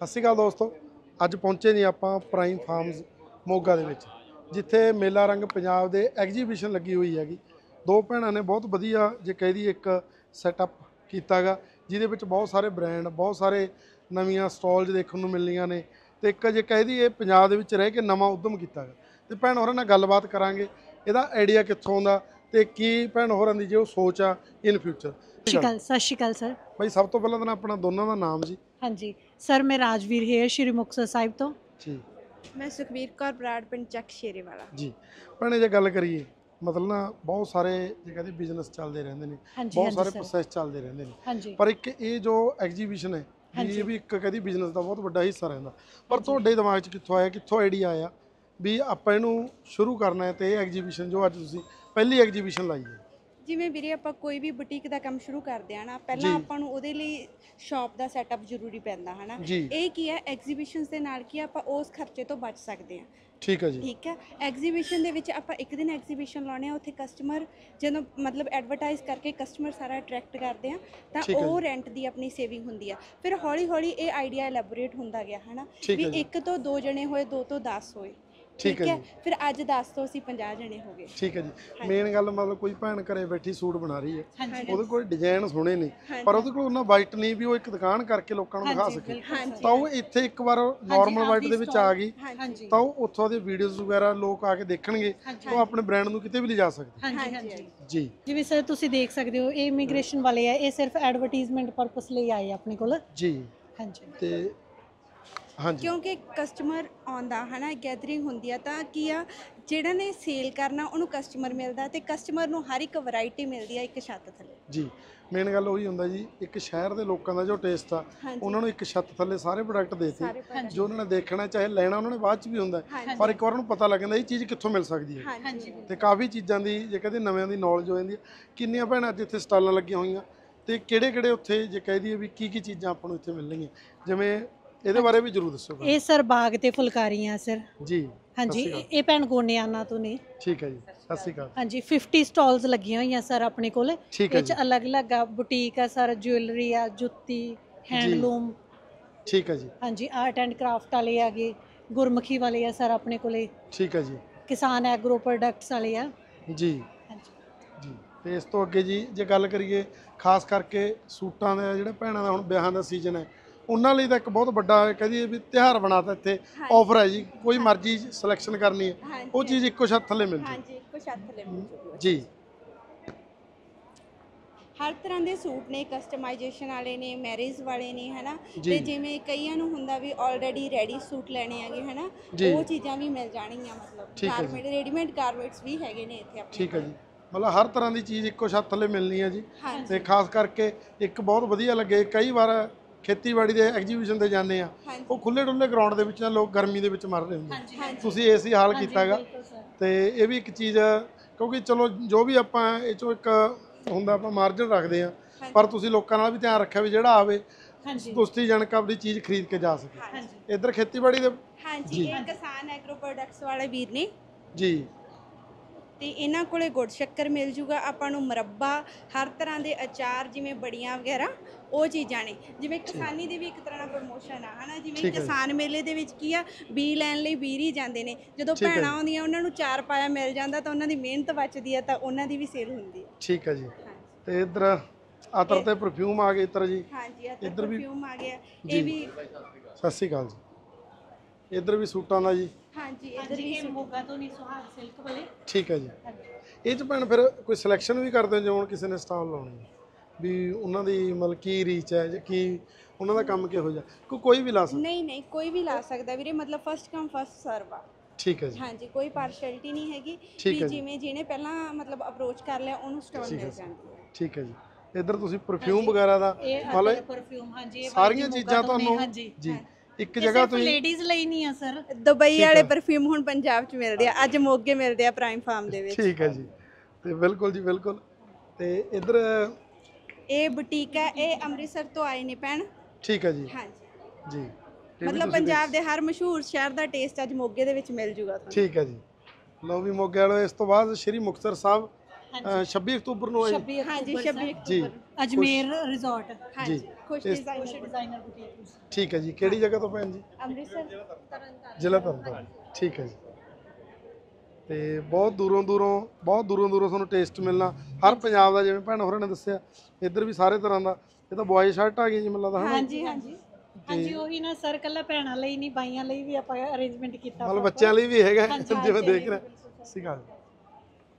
ਸਤਿ ਸ਼੍ਰੀ ਅਕਾਲ ਦੋਸਤੋ। ਅੱਜ ਪਹੁੰਚੇ ਜੀ ਆਪਾਂ ਪ੍ਰਾਈਮ ਫਾਰਮਸ ਮੋਗਾ ਦੇ ਵਿੱਚ ਜਿੱਥੇ ਮੇਲਾ ਰੰਗ ਪੰਜਾਬ ਦੇ ਐਗਜੀਬਿਸ਼ਨ ਲੱਗੀ ਹੋਈ ਹੈਗੀ। ਦੋ ਭੈਣਾਂ ਨੇ ਬਹੁਤ ਵਧੀਆ ਜੇ ਕਹਿ ਦਈਏ ਇੱਕ ਸੈਟਅਪ ਕੀਤਾਗਾ ਜਿਹਦੇ ਵਿੱਚ ਬਹੁਤ ਸਾਰੇ ਬ੍ਰਾਂਡ ਬਹੁਤ ਸਾਰੇ ਨਵੀਆਂ ਸਟਾਲਸ ਦੇਖਣ ਨੂੰ ਮਿਲਣੀਆਂ ਨੇ ਤੇ ਇੱਕ ਜੇ ਕਹਿ ਦਈਏ ਪੰਜਾਬ ਦੇ ਵਿੱਚ ਰਹਿ ਕੇ ਨਵਾਂ ਉਦਮ ਕੀਤਾਗਾ। ਤੇ ਭੈਣ ਹੋਰਾਂ ਨਾਲ ਗੱਲਬਾਤ ਕਰਾਂਗੇ ਇਹਦਾ ਆਈਡੀਆ ਕਿੱਥੋਂ ਆਉਂਦਾ ਤੇ ਕੀ ਭੈਣ ਹੋਰਾਂ ਦੀ ਜੋ ਸੋਚ ਆ ਇਨ ਫਿਊਚਰ ਸਤਿ ਸ਼੍ਰੀ ਅਕਾਲ ਸਤਿ ਸ਼੍ਰੀ ਅਕਾਲ ਸਰ। ਭਾਈ ਸਭ ਤੋਂ ਪਹਿਲਾਂ ਤਾਂ ਆਪਣਾ ਦੋਨਾਂ ਦਾ ਨਾਮ ਜੀ। ਹਾਂਜੀ। ਸਰ ਮੈਂ ਰਾਜਵੀਰ ਹੇਰ ਸ਼੍ਰੀ ਮੁਕਤਸਰ ਸਾਹਿਬ ਤੋਂ। ਜੀ। ਮੈਂ ਸੁਖਵੀਰ ਕੌਰ ਬਰਾੜ ਪਿੰਡ ਚੱਕ ਸ਼ੇਰੇ ਵਾਲਾ ਜੀ। ਭੈਣੇ ਜੇ ਗੱਲ ਕਰੀਏ ਮਤਲਬ ਨਾ ਬਹੁਤ ਸਾਰੇ ਜੇ ਕਹਿੰਦੇ ਬਿਜ਼ਨਸ ਚੱਲਦੇ ਰਹਿੰਦੇ ਨੇ ਹਾਂਜੀ ਬਹੁਤ ਹਾਂਜੀ ਸਾਰੇ। ਪ੍ਰੋਸੈਸ ਚੱਲਦੇ ਰਹਿੰਦੇ ਨੇ। ਹਾਂਜੀ। ਪਰ ਇੱਕ ਇਹ ਜੋ ਐਗਜੀਬਿਸ਼ਨ ਹੈ ਵੀ ਹਾਂਜੀ। ਇਹ ਵੀ ਇੱਕ ਕਦੀ ਬਿਜ਼ਨਸ ਦਾ ਬਹੁਤ ਵੱਡਾ ਹਿੱਸਾ ਰਹਿੰਦਾ। ਪਰ ਤੁਹਾਡੇ ਦਿਮਾਗ 'ਚ ਕਿੱਥੋਂ ਆਇਆ ਕਿੱਥੋਂ ਆਈਡੀਆ ਆਇਆ ਵੀ ਆਪਾਂ ਇਹਨੂੰ ਸ਼ੁਰੂ ਕਰਨਾ ਹੈ ਤੇ ਇਹ ਐਗਜੀਬਿਸ਼ਨ ਜੋ ਅੱਜ ਤੁਸੀਂ ਪਹਿਲੀ ਐਗਜੀਬਿਸ਼ਨ ਲਾਈ ਹੈ? ਜਿਵੇਂ ਵੀਰੇ ਆਪਾਂ ਕੋਈ ਵੀ ਬੁਟੀਕ ਦਾ ਕੰਮ ਸ਼ੁਰੂ ਕਰਦੇ ਆ ਨਾ ਪਹਿਲਾਂ। ਆਪਾਂ ਨੂੰ ਉਹਦੇ ਲਈ ਸ਼ਾਪ ਦਾ ਸੈਟਅਪ ਜ਼ਰੂਰੀ ਪੈਂਦਾ ਹਨਾ? ਜੀ। ਇਹ ਕੀ ਹੈ? ਐਗਜ਼ੀਬਿਸ਼ਨਸ ਦੇ ਨਾਲ ਕੀ ਆਪਾਂ ਉਸ ਖਰਚੇ ਤੋਂ ਬਚ ਸਕਦੇ ਆ ਠੀਕ ਹੈ ਜੀ। ਠੀਕ ਹੈ? ਐਗਜ਼ੀਬਿਸ਼ਨ ਦੇ ਵਿੱਚ ਆਪਾਂ ਇੱਕ ਦਿਨ ਐਗਜ਼ੀਬਿਸ਼ਨ ਲਾਉਣੇ ਆ ਉੱਥੇ ਕਸਟਮਰ ਜਦੋਂ ਮਤਲਬ ਐਡਵਰਟਾਈਜ਼ ਕਰਕੇ ਕਸਟਮਰ ਸਾਰਾ ਅਟਰੈਕਟ ਕਰਦੇ ਆ ਤਾਂ ਠੀਕ ਹੈ ਉਹ ਰੈਂਟ ਦੀ ਆਪਣੀ ਸੇਵਿੰਗ ਹੁੰਦੀ ਆ। ਫਿਰ ਹੌਲੀ ਹੌਲੀ ਇਹ ਆਈਡੀਆ ਐਲੈਬੋਰੇਟ ਹੁੰਦਾ ਗਿਆ ਹਨਾ? ਠੀਕ ਵੀ ਹੈ ਜੀ। ਇੱਕ ਤੋਂ ਦੋ ਜਣੇ ਹੋਏ ਦੋ ਤੋਂ 10 ਹੋਏ। ਠੀਕ ਹੈ ਫਿਰ ਅੱਜ 10 ਤੋਂ ਅਸੀਂ 50 ਜਣੇ ਹੋ ਗਏ। ਠੀਕ ਹੈ ਜੀ। ਮੇਨ ਗੱਲ ਮਤਲਬ ਕੋਈ ਭੈਣ ਘਰੇ ਬੈਠੀ ਸੂਟ ਬਣਾ ਰਹੀ ਹੈ। ਉਹਦੇ ਕੋਲ ਡਿਜ਼ਾਈਨ ਸੋਹਣੇ ਨੇ। ਪਰ ਉਹਦੇ ਕੋਲ ਉਹਨਾਂ ਵਾਈਟ ਨਹੀਂ ਵੀ ਉਹ ਇੱਕ ਦੁਕਾਨ ਕਰਕੇ ਲੋਕਾਂ ਨੂੰ ਦਿਖਾ ਸਕੇ। ਤਾਂ ਉਹ ਇੱਥੇ ਇੱਕ ਵਾਰ ਨਾਰਮਲ ਵਾਈਟ ਦੇ ਵਿੱਚ ਆ ਗਈ। ਤਾਂ ਉਹ ਉੱਥੋਂ ਦੇ ਵੀਡੀਓਜ਼ ਵਗੈਰਾ ਲੋਕ ਆ ਕੇ ਦੇਖਣਗੇ। ਉਹ ਆਪਣੇ ਬ੍ਰਾਂਡ ਨੂੰ ਕਿਤੇ ਵੀ ਲਿਜਾ ਸਕਦੇ। ਜੀ। ਜਿਵੇਂ ਸਰ ਤੁਸੀਂ ਦੇਖ ਸਕਦੇ ਹੋ ਇਹ ਇਮੀਗ੍ਰੇਸ਼ਨ ਵਾਲੇ ਆ। ਇਹ ਸਿਰਫ ਐਡਵਰਟਾਈਜ਼ਮੈਂਟ ਪਰਪਸ ਲਈ ਆਏ ਆਪਣੇ ਕੋਲ। ਜੀ। ਹਾਂਜੀ। ਤੇ ਹਾਂਜੀ ਕਿਉਂਕਿ ਕਸਟਮਰ ਆਉਂਦਾ ਹਨਾ ਗੈਦਰਿੰਗ ਹੁੰਦੀ ਆ ਤਾਂ ਕੀ ਆ ਜਿਹੜਾ ਨੇ ਸੇਲ ਕਰਨਾ ਉਹਨੂੰ ਕਸਟਮਰ ਮਿਲਦਾ ਤੇ ਕਸਟਮਰ ਨੂੰ ਹਰ ਇੱਕ ਵੈਰਾਈਟੀ ਮਿਲਦੀ ਆ ਇੱਕ ਛੱਤ ਥੱਲੇ ਜੀ ਮੇਨ ਗੱਲ ਉਹੀ ਹੁੰਦਾ ਜੀ ਇੱਕ ਸ਼ਹਿਰ ਦੇ ਲੋਕਾਂ ਦਾ ਜੋ ਟੇਸਟ ਆ ਹਾਂਜੀ। ਉਹਨਾਂ ਨੂੰ ਇੱਕ ਛੱਤ ਥੱਲੇ ਸਾਰੇ ਪ੍ਰੋਡਕਟ ਦੇਤੇ ਸਾਰੇ product। ਜੋ ਉਹਨਾਂ ਨੇ ਦੇਖਣਾ ਚਾਹੇ ਲੈਣਾ ਉਹਨਾਂ ਨੇ ਬਾਅਦ ਚ ਵੀ ਹੁੰਦਾ ਹੈ। ਹਾਂਜੀ। ਪਰ ਇੱਕ ਵਾਰ ਉਹਨੂੰ ਪਤਾ ਲੱਗ ਜਾਂਦਾ ਇਹ ਚੀਜ਼ ਕਿੱਥੋਂ ਮਿਲ ਸਕਦੀ ਹੈ ਹਾਂਜੀ ਤੇ ਕਾਫੀ ਚੀਜ਼ਾਂ ਦੀ ਜੇ ਕਹਿੰਦੇ ਨਵਿਆਂ ਦੀ ਨੌਲੇਜ ਹੋ ਜਾਂਦੀ ਹੈ ਕਿੰਨੀਆਂ ਭੈਣਾਂ ਅੱਜ ਇੱਥੇ ਸਟਾਲਾਂ ਲੱਗੀਆਂ ਹੋਈਆਂ ਤੇ ਕਿਹੜੇ ਕਿਹੜੇ ਉੱਥੇ ਜੇ ਕਹਿ ਦਈਏ ਵੀ ਕੀ ਕੀ ਚੀਜ਼ਾਂ ਆਪਾਂ ਨੂੰ ਇੱਥੇ ਮਿਲਣਗੀਆਂ ਜਿਵੇਂ ਇਹਦੇ ਬਾਰੇ ਵੀ ਜਰੂਰ ਦੱਸੋ ਇਹ ਸਰ ਬਾਗ ਤੇ ਫੁਲਕਾਰੀਆਂ ਸਰ। ਜੀ ਹਾਂਜੀ ਇਹ- ਭੈਣ ਗੋਨਿਆਨਾ ਤੋਂ ਨੇ। ਠੀਕ ਹੈ ਜੀ ਸਤਿ ਸ਼੍ਰੀ ਅਕਾਲ। ਹਾਂਜੀ 50 ਸਟਾਲਸ ਲੱਗੀਆਂ ਹੋਈਆਂ ਸਰ ਆਪਣੇ ਕੋਲ। ਇਹ ਚ ਅਲੱਗ-ਅਲੱਗ ਆ ਬੁਟੀਕ ਆ ਸਰ ਜੁਐਲਰੀ ਆ ਜੁੱਤੀ ਹੈਂਡਲੂਮ ਠੀਕ ਹੈ ਜੀ। ਹਾਂਜੀ ਆਰਟ ਐਂਡ ਕਰਾਫਟ ਵਾਲੇ ਆਗੇ ਗੁਰਮੁਖੀ ਵਾਲੇ ਆ ਸਰ ਆਪਣੇ ਕੋਲੇ। ਠੀਕ ਹੈ ਜੀ। ਕਿਸਾਨ ਐਗਰੋ ਪ੍ਰੋਡਕਟਸ ਵਾਲੇ ਆ। ਜੀ। ਹਾਂਜੀ। ਜੀ ਤੇ ਇਸ ਤੋਂ ਅੱਗੇ ਜੀ ਜੇ ਗੱਲ ਕਰੀਏ ਖਾਸ ਕਰਕੇ ਸੂਟਾਂ ਦਾ ਜਿਹੜਾ ਭੈਣਾਂ ਦਾ ਹੁਣ ਵਿਆਹਾਂ ਦਾ ਸੀਜ਼ਨ ਹੈ ਉਹਨਾਂ ਲਈ ਤਾਂ ਇੱਕ ਬਹੁਤ ਵੱਡਾ ਕਹਦੀ ਵੀ ਤਿਉਹਾਰ ਬਣਾਤਾ ਇੱਥੇ। ਆਫਰ ਹੈ ਜੀ ਕੋਈ ਮਰਜ਼ੀ ਸਿਲੈਕਸ਼ਨ ਕਰਨੀ ਹੈ। ਉਹ ਚੀਜ਼ ਇੱਕੋ ਛੱਤ ਥੱਲੇ ਮਿਲ ਜੂ। ਹਾਂਜੀ ਇੱਕੋ ਛੱਤ ਥੱਲੇ ਮਿਲ ਜੂਗੀ। ਜੀ। ਹਰ ਤਰ੍ਹਾਂ ਦੇ ਸੂਟ ਨੇ ਕਸਟਮਾਈਜੇਸ਼ਨ ਵਾਲੇ ਨੇ ਮੈਰਿਜ ਵਾਲੇ ਨੇ ਹਨਾ? ਜੀ। ਤੇ ਜਿਵੇਂ ਕਈਆਂ ਨੂੰ ਹੁੰਦਾ ਵੀ ਆਲਰੇਡੀ ਰੈਡੀ ਸੂਟ ਲੈਣੇ ਆਗੇ ਹਨਾ? ਜੀ। ਉਹ ਚੀਜ਼ਾਂ ਵੀ ਮਿਲ ਜਾਣਗੀਆਂ ਮਤਲਬ। ਠੀਕ ਹੈ ਜੀ। ਗਾਰਮੈਂਟ ਰੈਡੀਮੇਡ ਗਾਰਮੈਂਟਸ ਵੀ ਹੈਗੇ ਨੇ ਇੱਥੇ ਆਪਣੇ ਠੀਕ ਹੈ ਜੀ। ਮਤਲਬ ਹਰ ਤਰ੍ਹਾਂ ਦੀ ਚੀਜ਼ ਇੱਕੋ ਛੱਤ ਥੱਲੇ ਮਿਲਣੀ ਹੈ ਜੀ। ਹਾਂਜੀ। ਤੇ ਖਾਸ ਕਰਕੇ ਇੱਕ ਬਹੁਤ ਵਧੀਆ ਲੱਗੇ। ਕਈ ਵਾਰ ਖੇਤੀਬਾੜੀ ਦੇ ਐਗਜੀਬਿਸ਼ਨ ਤੇ ਜਾਂਦੇ ਆ। ਉਹ ਖੁੱਲੇ ਡੁੱਲੇ ਗਰਾਊਂਡ ਦੇ ਵਿੱਚ ਨਾ ਲੋਕ ਗਰਮੀ ਦੇ ਵਿੱਚ ਮਰ ਰਹੇ ਹੁੰਦੇ ਤੁਸੀਂ ਏਸੀ ਹਾਲ ਕੀਤਾਗਾ। ਤੇ ਇਹ ਵੀ ਇੱਕ ਚੀਜ਼ ਕਿਉਂਕਿ ਚਲੋ ਜੋ ਵੀ ਆਪਾਂ ਇਹ ਚੋਂ ਇੱਕ ਹੁੰਦਾ ਆਪਾਂ ਮਾਰਜਨ ਰੱਖਦੇ ਆ। ਪਰ ਤੁਸੀਂ ਲੋਕਾਂ ਨਾਲ ਵੀ ਧਿਆਨ ਰੱਖਿਆ ਵੀ ਜਿਹੜਾ ਆਵੇ ਹਾਂਜੀ। ਤੁਸਤੀ ਜਨਕ ਆਪਣੀ ਚੀਜ਼ ਖਰੀਦ ਕੇ ਜਾ ਸਕੇ। ਇੱਧਰ ਖੇਤੀਬਾੜੀ ਦੇ ਹਾਂਜੀ ਇਹ ਕਿਸਾਨ ਐਗਰੋ ਪ੍ਰੋਡਕਟਸ ਵਾਲੇ ਵੀਰ ਨੇ। ਜੀ। ਤੇ ਇਹਨਾਂ ਕੋਲੇ ਗੁੜ ਸ਼ੱਕਰ ਮਿਲ ਜੂਗਾ। ਆਪਾਂ ਨੂੰ ਮੁਰੱਬਾ ਹਰ ਤਰ੍ਹਾਂ ਦੇ ਅਚਾਰ ਜਿਵੇਂ ਬੜੀਆਂ ਵਗੈਰਾ ਉਹ ਚੀਜ਼ਾਂ ਨੇ। ਜਿਵੇਂ ਕਿਸਾਨੀ ਦੀ ਵੀ ਇੱਕ ਤਰ੍ਹਾਂ ਦਾ ਪ੍ਰਮੋਸ਼ਨ ਆ ਹਨਾ? ਜਿਵੇਂ ਹੈ। ਕਿਸਾਨ ਮੇਲੇ ਦੇ ਵਿੱਚ ਕੀ ਆ ਬੀ ਲੈਣ ਲਈ ਵੀਰ ਹੀ ਜਾਂਦੇ ਨੇ। ਜਦੋਂ ਹੈ ਭੈਣਾਂ। ਆਉਂਦੀਆਂ ਉਹਨਾਂ ਨੂੰ ਚਾਰ ਪਾਇਆ ਮਿਲ ਜਾਂਦਾ ਤਾਂ ਉਹਨਾਂ ਦੀ ਮਿਹਨਤ ਬਚਦੀ ਆ ਤਾਂ ਉਹਨਾਂ ਦੀ ਵੀ ਸੇਲ ਹੁੰਦੀ ਆ। ਠੀਕ ਹੈ ਜੀ। ਤੇ ਇੱਧਰ ਆਤਰ ਤੇ ਪਰਫਿਊਮ ਆ ਗਏ ਇੱਧਰ ਜੀ। ਹਾਂਜੀ ਵੀ- ਪਰਫਿਊਮ ਆ ਗਿਆ। ਇਹ ਵੀ ਸਤਿ ਸ਼੍ਰੀ ਅਕਾਲ ਜੀ। ਇੱਧਰ ਵੀ ਸੂਟਾਂ ਦਾ ਜੀ? ਹਾਂਜੀ ਇੱਧਰ ਹਾਂਜੀ ਵੀ ਇਹ ਮੋਗਾ ਤੋਂ ਨਹੀਂ ਸੁਹਾਗ ਸਿਲਕ ਵਾਲੇ। ਠੀਕ ਹੈ ਜੀ। ਇਹ ਚ ਭੈਣ ਫਿਰ ਕੋਈ ਸਿਲੈਕਸ਼ਨ ਵੀ ਕਰਦੇ ਹੋ ਜਿਵੇਂ ਹੁਣ ਕਿਸੇ ਨੇ ਸਟਾਲ ਲਾਉਣੀ ਹੈ? ਵੀ ਉਹਨਾਂ ਦੀ ਮਤਲਬ ਕੀ ਰੀਚ ਹੈ ਜਾਂ ਕੀ ਉਹਨਾਂ ਦਾ ਕੰਮ ਕਿਹੋ ਜਿਹਾ? ਕੋਈ ਕੋਈ ਵੀ ਲਾ ਸਕਦਾ। ਨਹੀਂ ਨਹੀਂ ਕੋਈ ਵੀ ਲਾ ਸਕਦਾ ਵੀਰੇ ਮਤਲਬ ਫਸਟ ਕਮ ਫਸਟ ਸਰਵ ਆ। ਠੀਕ ਹੈ ਜੀ। ਹਾਂਜੀ ਕੋਈ ਪਾਰਸ਼ੈਲਿਟੀ ਨਹੀਂ ਹੈਗੀ ਠੀਕ ਵੀ ਜੀ। ਜਿਵੇਂ ਜਿਹਨੇ ਪਹਿਲਾਂ ਮਤਲਬ ਅਪਰੋਚ ਕਰ ਲਿਆ ਉਹਨੂੰ ਸਟਾਲ ਠੀਕ ਹੈ ਮਿਲ ਜੀ। ਜਾਂਦੀ ਹੈ। ਠੀਕ ਹੈ ਜੀ। ਇੱਧਰ ਤੁਸੀਂ ਪਰਫਿਊਮ ਵਗੈਰਾ ਦਾ ਇਹ ਮਤਲਬ ਪਰਫਿਊਮ ਹਾਂਜੀ ਇਹ ਸਾਰੀਆਂ ਚੀਜ਼ਾਂ ਮੋਗਾ ਤੋਂ ਨੇ, ਤੁਹਾਨੂੰ ਹਾਂਜੀ। ਜੀ। ਇੱਕ ਜਗ੍ਹਾ ਤੋਂ ਹੀ ਲੇਡੀਜ਼ ਲਈ ਨਹੀਂ ਆ ਸਰ। ਦੁਬਈ ਵਾਲੇ। ਪਰਫਿਊਮ ਹੁਣ ਪੰਜਾਬ 'ਚ ਮਿਲਦੇ ਆ ਅੱਜ ਮੋਗੇ ਮਿਲਦੇ ਆ ਪ੍ਰਾਈਮ ਫਾਰਮ ਦੇ ਵਿੱਚ। ਠੀਕ ਹੈ ਜੀ। ਤੇ ਬਿਲਕੁਲ ਜੀ ਬਿਲਕੁਲ। ਤੇ ਇੱਧਰ ਇਹ ਬੁਟੀਕ ਹੈ ਇਹ ਅੰਮ੍ਰਿਤਸਰ ਤੋਂ ਆਏ ਨੇ ਭੈਣ। ਠੀਕ ਹੈ ਜੀ। ਹਾਂਜੀ। ਜੀ। ਮਤਲਬ ਪੰਜਾਬ ਦੇ ਹਰ ਮਸ਼ਹੂਰ ਸ਼ਹਿਰ ਦਾ ਟੇਸਟ ਅੱਜ ਮੋਗੇ ਦੇ ਵਿੱਚ ਮਿਲ ਜੂਗਾ ਤੁਹਾਨੂੰ। ਠੀਕ ਹੈ ਜੀ। ਲਓ ਵੀ ਮੋਗੇ ਵਾਲੋ ਇਸ ਤੋਂ ਬਾਅਦ ਸ਼੍ਰੀ ਮੁਕਤਸਰ ਸਾਹਿਬ ਅ, 26 ਅਕਤੂਬਰ ਨੂੰ ਹੈ 26 ਹਾਂਜੀ ਅਕਤੂਬਰ। 26 ਜੀ। ਅਕਤੂਬਰ ਅਜਮੇਰ ਰਿਜ਼ੋਰਟ ਜੀ। ਹਾਂਜੀ ਖੁਸ਼ ਇਸ- ਡਿਜ਼ਾਈਨਰ ਡਿਜ਼ਾਈਨਰ ਬੁਟੀਕ ਠੀਕ ਹੈ ਜੀ ਕਿਹੜੀ ਜਗ੍ਹਾ ਤੋਂ ਭੈਣ ਜੀ? ਅੰਮ੍ਰਿਤਸਰ। ਜ਼ਿਲ੍ਹਾ ਤਰਨਤਾਰਨ। ਠੀਕ ਹੈ ਜੀ। ਤੇ ਬਹੁਤ ਦੂਰੋਂ ਦੂਰੋਂ ਬਹੁਤ ਦੂਰੋਂ ਦੂਰੋਂ ਤੁਹਾਨੂੰ ਟੇਸਟ ਮਿਲਣਾ। ਹਰ ਪੰਜਾਬ ਦਾ ਜਿਵੇਂ ਭੈਣ ਹੋਰਾਂ ਨੇ ਦੱਸਿਆ ਇੱਧਰ ਵੀ ਸਾਰੇ ਤਰ੍ਹਾਂ ਦਾ। ਇਹ ਤਾਂ ਬॉय ਸ਼ਰਟ ਆ ਗਈ ਜੀ ਮੈਨੂੰ ਲੱਗਦਾ ਹਨਾ? ਹਾਂਜੀ ਹਾਂਜੀ। ਹਾਂਜੀ। ਉਹੀ ਨਾ ਸਰ ਕੱਲਾ ਭੈਣਾਂ ਲਈ ਨਹੀਂ ਬਾਈਆਂ ਲਈ ਵੀ ਆਪਾਂ ਅਰੇਂਜਮੈਂਟ ਕੀਤਾ ਮਤਲਬ ਬੱਚਿਆਂ ਲਈ ਵੀ ਹੈਗਾ ਜਿਵੇਂ ਦੇਖ ਰਿਹਾ। ਸਿਕਾ